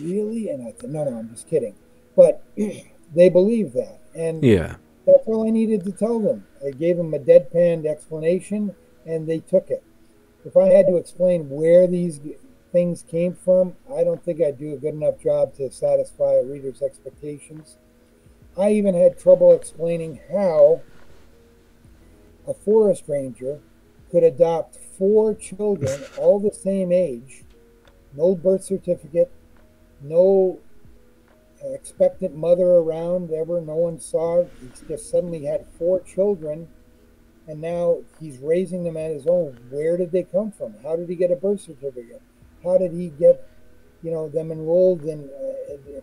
really? And I said, no, no, I'm just kidding. But they believe that. And Yeah. That's all I needed to tell them. I gave them a deadpan explanation and they took it. If I had to explain where these things came from, I don't think I'd do a good enough job to satisfy a reader's expectations. I even had trouble explaining how a forest ranger could adopt four children, all the same age, no birth certificate, no expectant mother around ever. No one saw. He just suddenly had four children, and now he's raising them at his own. Where did they come from? How did he get a birth certificate? How did he get, you know, them enrolled in uh, in-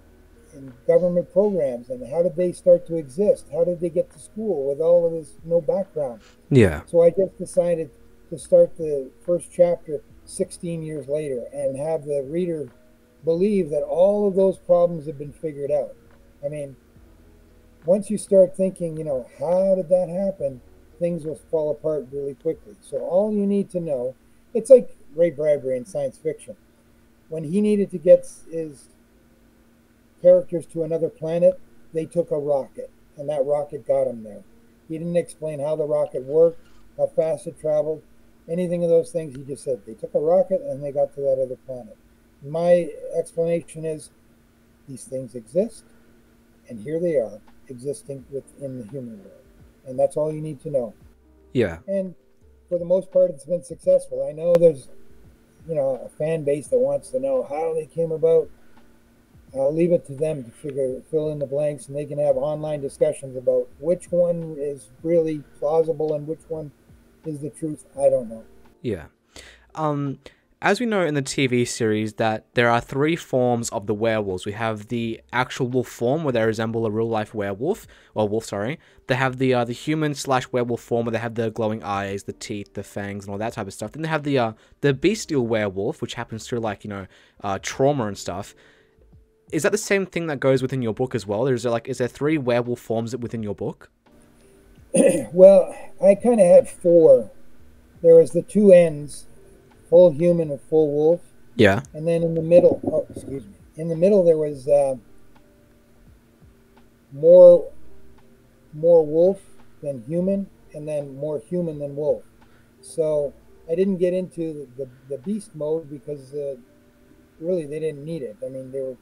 in government programs? And how did they start to exist? How did they get to school with all of this no background? Yeah. So I just decided to start the first chapter 16 years later and have the reader believe that all of those problems have been figured out. I mean, once you start thinking, you know, how did that happen? Things will fall apart really quickly. So all you need to know, it's like Ray Bradbury in science fiction. When he needed to get his characters to another planet, they took a rocket, and that rocket got him there. He didn't explain how the rocket worked, how fast it traveled, anything of those things. He just said they took a rocket and they got to that other planet. My explanation is these things exist, and here they are existing within the human world. And that's all you need to know. Yeah. And for the most part, it's been successful. I know there's, you know, a fan base that wants to know how they came about. I'll leave it to them to figure fill in the blanks, and they can have online discussions about which one is really plausible and which one is the truth. I don't know. Yeah. Um, as we know in the TV series that there are three forms of the werewolves. We have the actual wolf form where they resemble a real life werewolf, or wolf, sorry. They have the uh, the human slash werewolf form where they have the glowing eyes, the teeth, the fangs, and all that type of stuff. Then they have the uh, the bestial werewolf, which happens through like you know uh, trauma and stuff. Is that the same thing that goes within your book as well? Is there like is there three werewolf forms within your book? Well, I kind of had four. There was the two ends, full human or full wolf, Yeah. and then in the middle, oh, excuse me, in the middle there was uh, more more wolf than human, and then more human than wolf. So I didn't get into the, the, the beast mode because uh, really they didn't need it. I mean, they were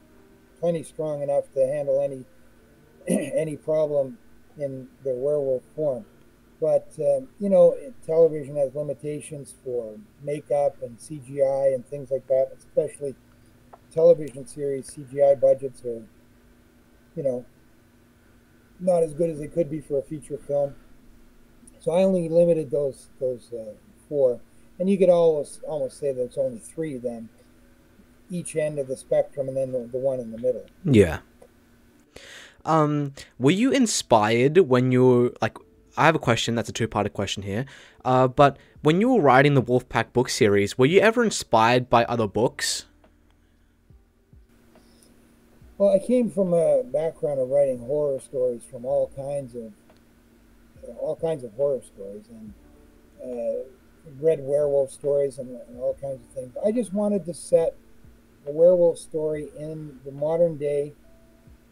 plenty strong enough to handle any any problem in their werewolf form. But um, you know, television has limitations for makeup and CGI and things like that. Especially television series CGI budgets are, you know, not as good as they could be for a feature film. So I only limited those those uh, four, and you could almost almost say there's only three of them, each end of the spectrum, and then the, the one in the middle. Yeah. Um, were you inspired when you were like? I have a question. That's a two-parted question here. Uh, but when you were writing the Wolfpack book series, were you ever inspired by other books? Well, I came from a background of writing horror stories from all kinds of all kinds of horror stories and uh, read werewolf stories and, and all kinds of things. I just wanted to set a werewolf story in the modern day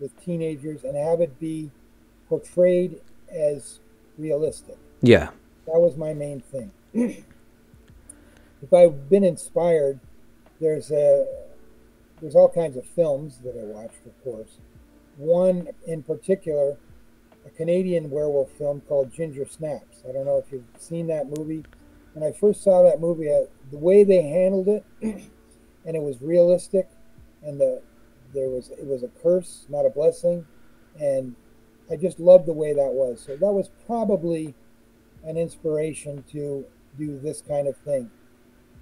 with teenagers and have it be portrayed as realistic. Yeah. That was my main thing. if I've been inspired, there's a there's all kinds of films that I watched, of course. One in particular, a Canadian werewolf film called Ginger Snaps. I don't know if you've seen that movie. when I first saw that movie, I, the way they handled it, and it was realistic, and the there was it was a curse, not a blessing, and I just loved the way that was. So that was probably an inspiration to do this kind of thing.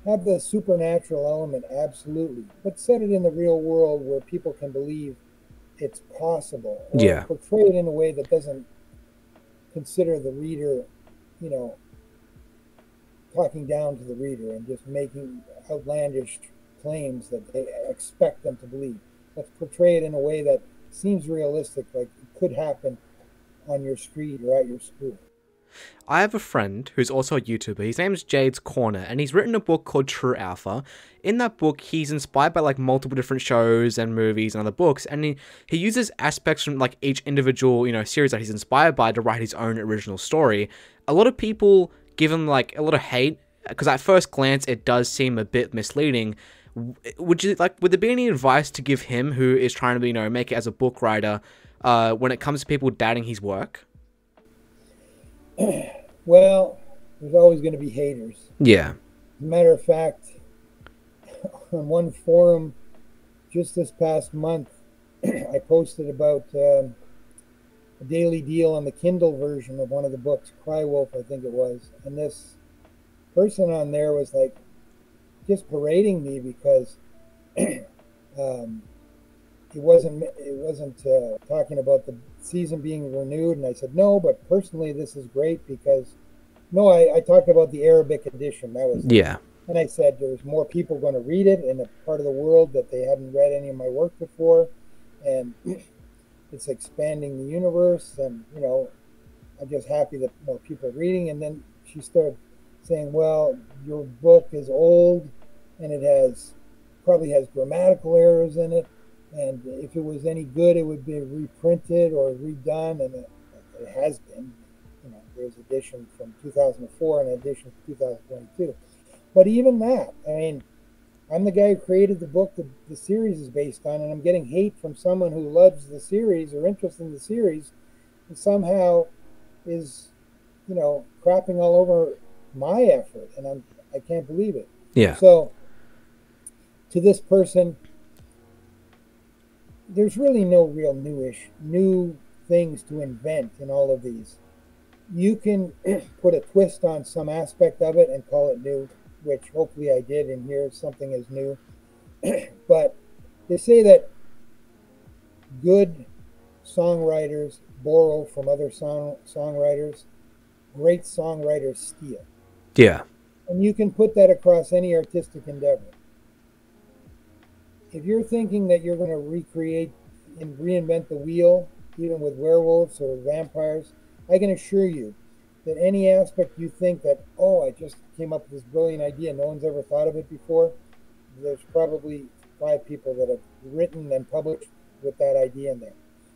Have the supernatural element, absolutely, but set it in the real world where people can believe it's possible. yeah. Portray it in a way that doesn't consider the reader, you know, talking down to the reader and just making outlandish claims that they expect them to believe. Let's portray it in a way that seems realistic, like it could happen on your street or at your school. I have a friend who's also a YouTuber. His name's Jade's Corner, and he's written a book called True Alpha. In that book, he's inspired by like multiple different shows and movies and other books, and he, he uses aspects from like each individual, you know, series that he's inspired by to write his own original story. A lot of people give him like a lot of hate because at first glance it does seem a bit misleading. Would you like? Would there be any advice to give him who is trying to, you know, make it as a book writer, uh, when it comes to people doubting his work? Well, there's always going to be haters. Yeah. As a matter of fact, on one forum just this past month, I posted about um, a daily deal on the Kindle version of one of the books, Cry Wolf, I think it was. And this person on there was like just berating me because um, it wasn't it wasn't uh, talking about the season being renewed, and I said no, but personally this is great because no, I, I talked about the Arabic edition. That was Yeah. and I said there's more people going to read it in a part of the world that they hadn't read any of my work before, and it's expanding the universe. And you know, I'm just happy that more people are reading. And then she started saying, "Well, your book is old, and it has probably has grammatical errors in it, and if it was any good, it would be reprinted or redone, and it, it has been." You know, there's edition from 2004 and an edition from 2022. But even that, I mean, I'm the guy who created the book that the series is based on, and I'm getting hate from someone who loves the series or interested in the series, and somehow is, you know, crapping all over my effort, and I'm I can't believe it. Yeah. So, to this person, there's really no real newish new things to invent in all of these. You can put a twist on some aspect of it and call it new, which hopefully I did, and here something is new. but they say that good songwriters borrow from other song songwriters, great songwriters steal. Yeah. And you can put that across any artistic endeavor. If you're thinking that you're going to recreate and reinvent the wheel, even with werewolves or vampires, I can assure you that any aspect you think that, oh, I just came up with this brilliant idea, no one's ever thought of it before, there's probably five people that have written and published with that idea in there.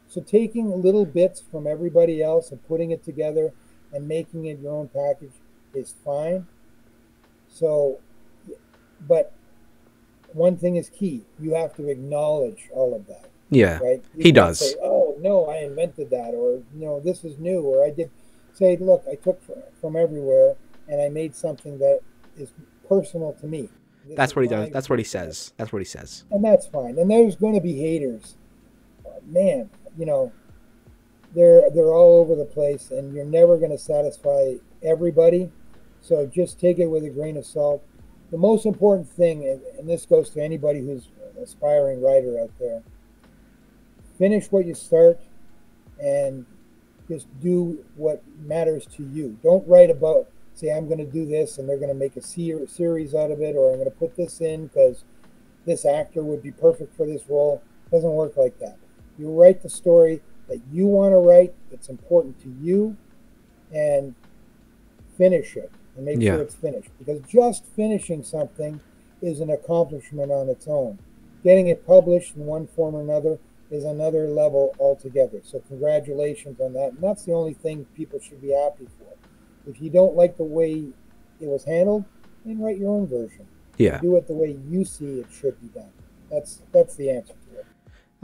So taking little bits from everybody else and putting it together and making it your own package is fine. So, but one thing is key: you have to acknowledge all of that, Yeah. right? You He does. Say, oh no, I invented that, or no, this is new, or I did. Say, look, I took from everywhere and I made something that is personal to me. This That's what he does. That's what he says. That's what he says. and that's fine. And there's going to be haters. Man, you know, they're they're all over the place, and you're never going to satisfy everybody. So just take it with a grain of salt. The most important thing, and, this goes to anybody who's an aspiring writer out there, finish what you start, and just do what matters to you. Don't write about say I'm going to do this, and they're going to make a ser- series out of it, or I'm going to put this in because this actor would be perfect for this role. It doesn't work like that. You write the story that you want to write, that's important to you, and finish it and make Yeah. sure it's finished. Because just finishing something is an accomplishment on its own. Getting it published in one form or another is another level altogether. So congratulations on that. And that's the only thing people should be happy for. If you don't like the way it was handled, then write your own version Yeah. do it the way you see it should be done. That's that's the answer.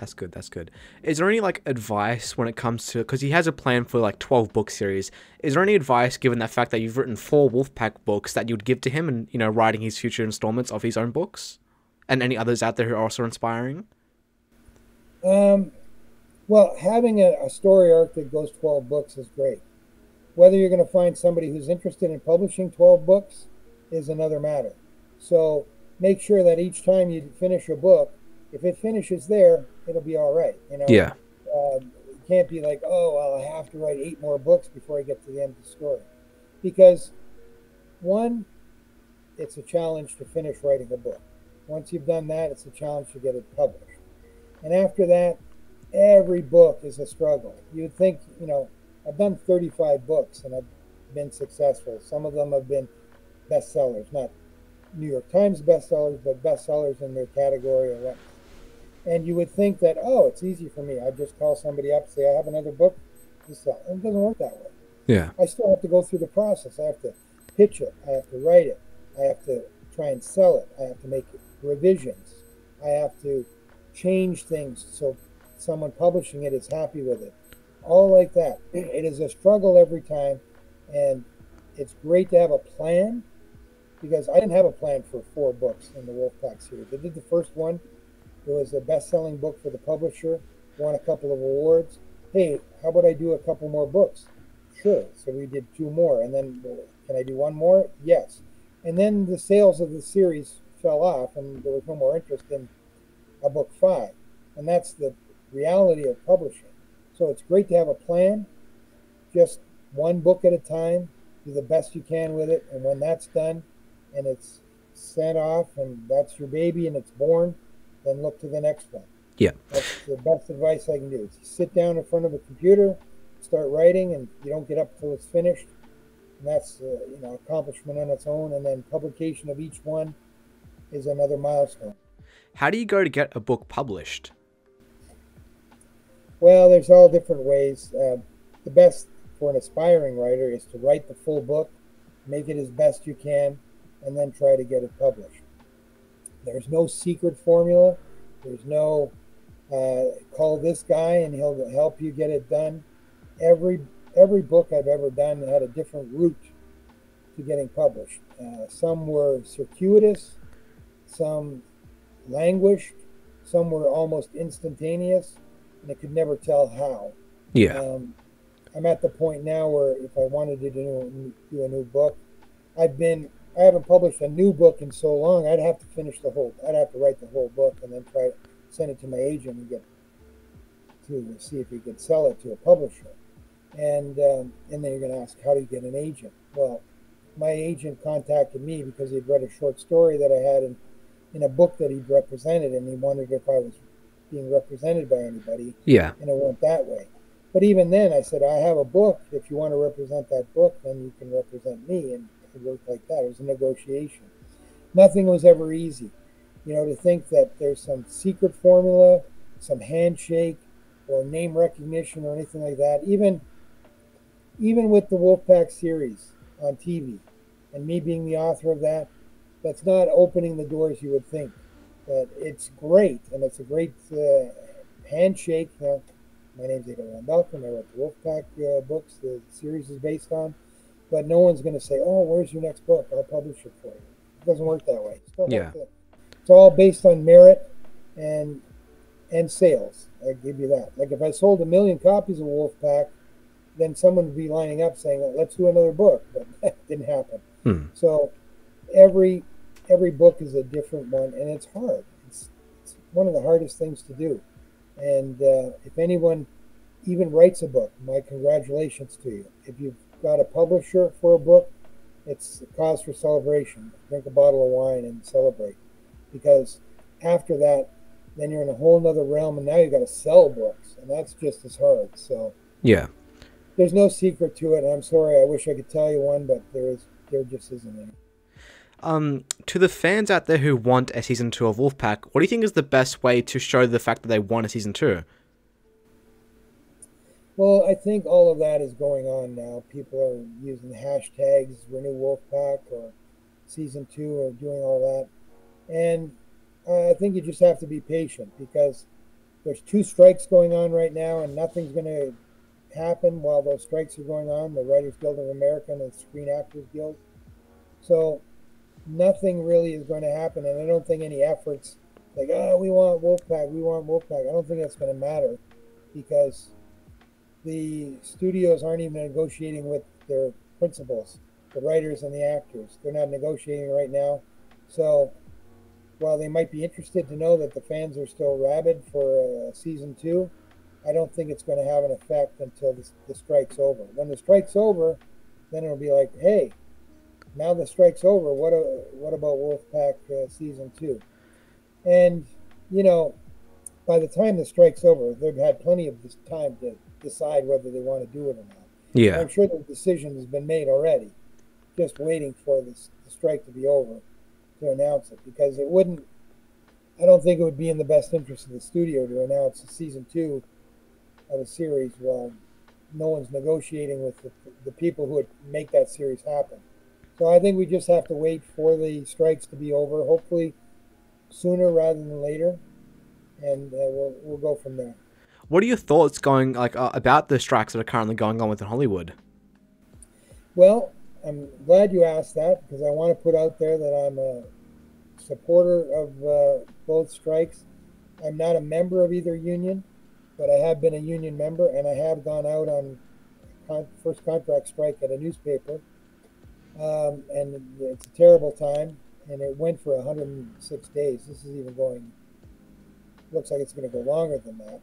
That's good. That's good. Is there any like advice when it comes to because he has a plan for like twelve book series? Is there any advice given the fact that you've written four Wolfpack books that you'd give to him and you know writing his future installments of his own books, and any others out there who are also inspiring? Um, well, having a, a story arc that goes twelve books is great. Whether you're going to find somebody who's interested in publishing twelve books is another matter. So make sure that each time you finish a book, if it finishes there, it'll be all right. You know. Yeah. Uh, it can't be like, oh, well, I have to write eight more books before I get to the end of the story, because one, it's a challenge to finish writing a book. Once you've done that, it's a challenge to get it published. And after that, every book is a struggle. You'd think, you know, I've done 35 books and I've been successful. Some of them have been bestsellers, not New York Times bestsellers, but bestsellers in their category or what. And you would think that, oh, it's easy for me. I just call somebody up, say, I have another book to sell. And it doesn't work that way. Yeah. I still have to go through the process. I have to pitch it. I have to write it. I have to try and sell it. I have to make revisions. I have to change things so someone publishing it is happy with it. All like that. It is a struggle every time. And it's great to have a plan because I didn't have a plan for four books in the Wolfpack series. I did the first one. It was a best-selling book for the publisher. Won a couple of awards. Hey, how about I do a couple more books? Sure. So we did two more, and then can I do one more? Yes. And then the sales of the series fell off, and there was no more interest in a book five. And that's the reality of publishing. So it's great to have a plan, just one book at a time, do the best you can with it, and when that's done, and it's sent off and that's your baby and it's born, then look to the next one. Yeah. That's the best advice I can do. Is sit down in front of a computer, start writing, and you don't get up till it's finished. And that's uh, you know accomplishment on its own. And then publication of each one is another milestone. How do you go to get a book published? Well, there's all different ways. Uh, the best for an aspiring writer is to write the full book, make it as best you can, and then try to get it published. There's no secret formula. There's no uh, call this guy and he'll help you get it done. Every every book I've ever done had a different route to getting published. Uh, some were circuitous, some languished, some were almost instantaneous, and I could never tell how. Yeah. Um, I'm at the point now where if I wanted to do, do a new book, I've been I haven't published a new book in so long. I'd have to finish the whole. I'd have to write the whole book and then try to send it to my agent and get to see if he could sell it to a publisher. And um, and then you're going to ask, how do you get an agent? Well, my agent contacted me because he'd read a short story that I had in in a book that he'd represented, and he wondered if I was being represented by anybody. Yeah. And it went that way. But even then, I said, I have a book. If you want to represent that book, then you can represent me. And it worked like that. It was a negotiation. Nothing was ever easy. You know, to think that there's some secret formula, some handshake, or name recognition, or anything like that. Even, even with the Wolfpack series on TV, and me being the author of that, that's not opening the doors you would think. That it's great, and it's a great uh, handshake. Know, my name's Edo Van Belkom. I wrote the Wolfpack uh, books. The series is based on but no one's going to say, "Oh, where's your next book? I'll publish it for you." It doesn't work that way. yeah. To, it's all based on merit and and sales. I give you that. Like if I sold a million copies of Wolfpack, then someone would be lining up saying, "Let's do another book," but that didn't happen. Hmm. So every every book is a different one, and it's hard. It's, it's one of the hardest things to do. And uh, if anyone even writes a book, my congratulations to you. If you've got a publisher for a book, it's a cause for celebration. Drink a bottle of wine and celebrate. Because after that, then you're in a whole other realm, and now you've got to sell books, and that's just as hard. So yeah, there's no secret to it. I'm sorry, I wish I could tell you one, but there is, there just isn't any. Um, to the fans out there who want a season two of Wolfpack, what do you think is the best way to show the fact that they want a season two? Well, I think all of that is going on now. People are using hashtags Renew Wolfpack or Season 2 or doing all that. And uh, I think you just have to be patient because there's two strikes going on right now, and nothing's going to happen while those strikes are going on. The Writers Guild of America and the Screen Actors Guild. So nothing really is going to happen, and I don't think any efforts like oh we want Wolfpack, we want Wolfpack. I don't think that's going to matter because the studios aren't even negotiating with their principals, the writers and the actors. They're not negotiating right now. So while they might be interested to know that the fans are still rabid for uh, season two, I don't think it's going to have an effect until the, the strike's over. When the strike's over, then it'll be like, hey, now the strike's over. What a, what about Wolfpack uh, season two? And you know, by the time the strike's over, they've had plenty of time to decide whether they want to do it or not. Yeah, I'm sure the decision has been made already, just waiting for this the strike to be over to announce it because it wouldn't. I don't think it would be in the best interest of the studio to announce season two of a series while no one's negotiating with the, the people who would make that series happen. So I think we just have to wait for the strikes to be over, hopefully sooner rather than later, and uh, we'll we'll go from there. What are your thoughts going like uh, about the strikes that are currently going on within Hollywood? Well, I'm glad you asked that because I want to put out there that I'm a supporter of uh, both strikes. I'm not a member of either union, but I have been a union member and I have gone out on con- first contract strike at a newspaper. Um, and it's a terrible time, and it went for 106 days. This is even going, looks like it's going to go longer than that.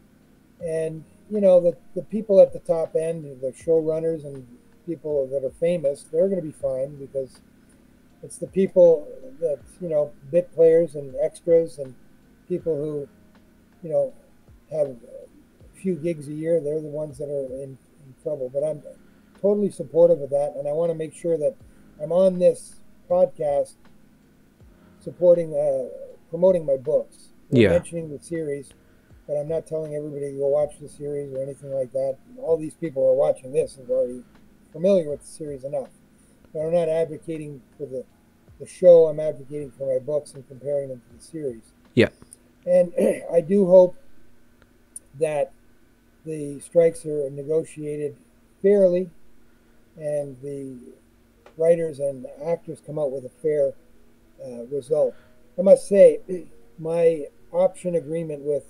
And, you know, the, the people at the top end, the showrunners and people that are famous, they're going to be fine because it's the people that, you know, bit players and extras and people who, you know, have a few gigs a year, they're the ones that are in, in trouble. But I'm totally supportive of that. And I want to make sure that I'm on this podcast supporting, uh, promoting my books. Yeah. mentioning the series, but I'm not telling everybody to go watch the series or anything like that. All these people who are watching this are already familiar with the series enough. But I'm not advocating for the, the show, I'm advocating for my books and comparing them to the series. Yeah. And I do hope that the strikes are negotiated fairly and the writers and actors come out with a fair uh, result. I must say, my option agreement with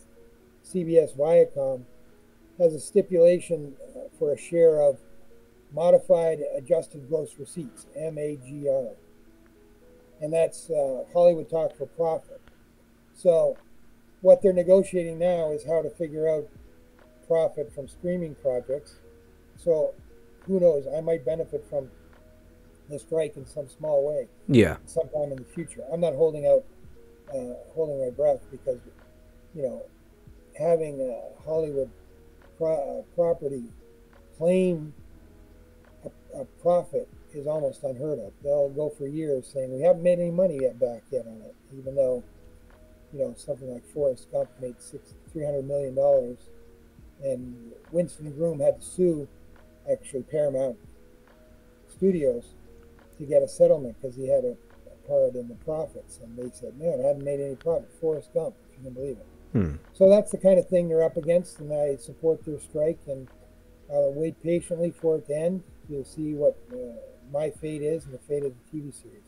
CBS Viacom has a stipulation uh, for a share of modified adjusted gross receipts, MAGR. And that's uh, Hollywood Talk for Profit. So, what they're negotiating now is how to figure out profit from streaming projects. So, who knows? I might benefit from the strike in some small way Yeah, sometime in the future. I'm not holding out, uh, holding my breath because, you know, having a Hollywood pro- uh, property claim a, a profit is almost unheard of. They'll go for years saying we haven't made any money yet back yet on it, even though, you know, something like Forrest Gump made six three hundred million dollars, and Winston Groom had to sue, actually Paramount Studios, to get a settlement because he had a, a part in the profits, and they said, "Man, I haven't made any profit." Forrest Gump, if you can believe it. Hmm. So that's the kind of thing they're up against, and I support their strike and uh, wait patiently for it to end to see what uh, my fate is and the fate of the TV series.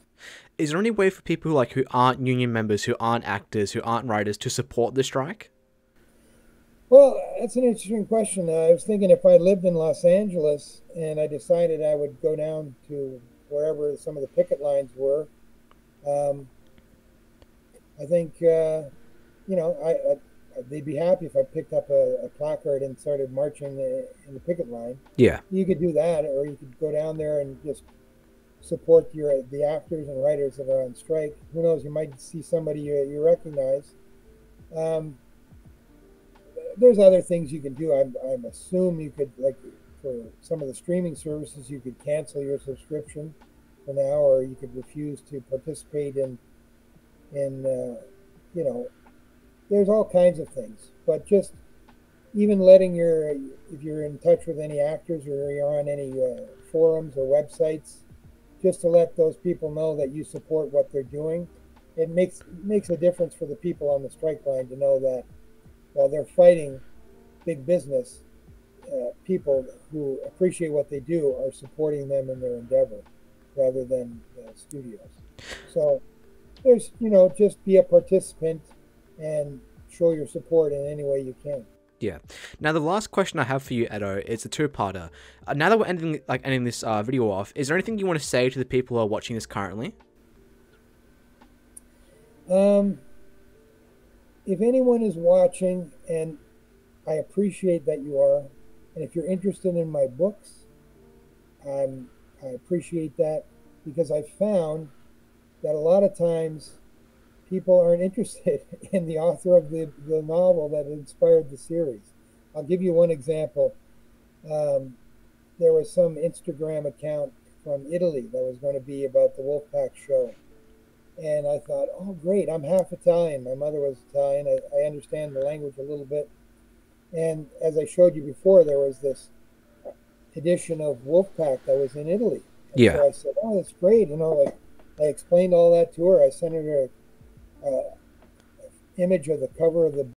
is there any way for people who like who aren't union members, who aren't actors, who aren't writers to support the strike? Well, that's an interesting question. Uh, I was thinking if I lived in Los Angeles and I decided I would go down to wherever some of the picket lines were, um, I think, uh, you know, I, I, they'd be happy if I picked up a, a placard and started marching the, in the picket line. Yeah, You could do that, or you could go down there and just support your the actors and writers that are on strike. Who knows? You might see somebody you, you recognize. Um, there's other things you can do. I'm, I'm assume you could like for some of the streaming services, you could cancel your subscription for now, or you could refuse to participate in in uh, you know. There's all kinds of things, but just even letting your if you're in touch with any actors or you're on any uh, forums or websites, just to let those people know that you support what they're doing, it makes makes a difference for the people on the strike line to know that while they're fighting big business, uh, people who appreciate what they do are supporting them in their endeavor rather than the studios. So there's, you know, just be a participant and show your support in any way you can. Yeah. Now the last question I have for you, Edo, is a two-parter. Uh, now that we're ending like ending this uh, video off, is there anything you want to say to the people who are watching this currently? Um, if anyone is watching, and I appreciate that you are, and if you're interested in my books, um, I appreciate that because I found that a lot of times people aren't interested in the author of the, the novel that inspired the series. I'll give you one example. Um, there was some Instagram account from Italy that was going to be about the Wolfpack show. And I thought, oh, great, I'm half Italian. My mother was Italian. I, I understand the language a little bit. And as I showed you before, there was this edition of Wolfpack that was in Italy. And Yeah. So I said, oh, that's great. You know, like I explained all that to her. I sent her a, uh image of the cover of the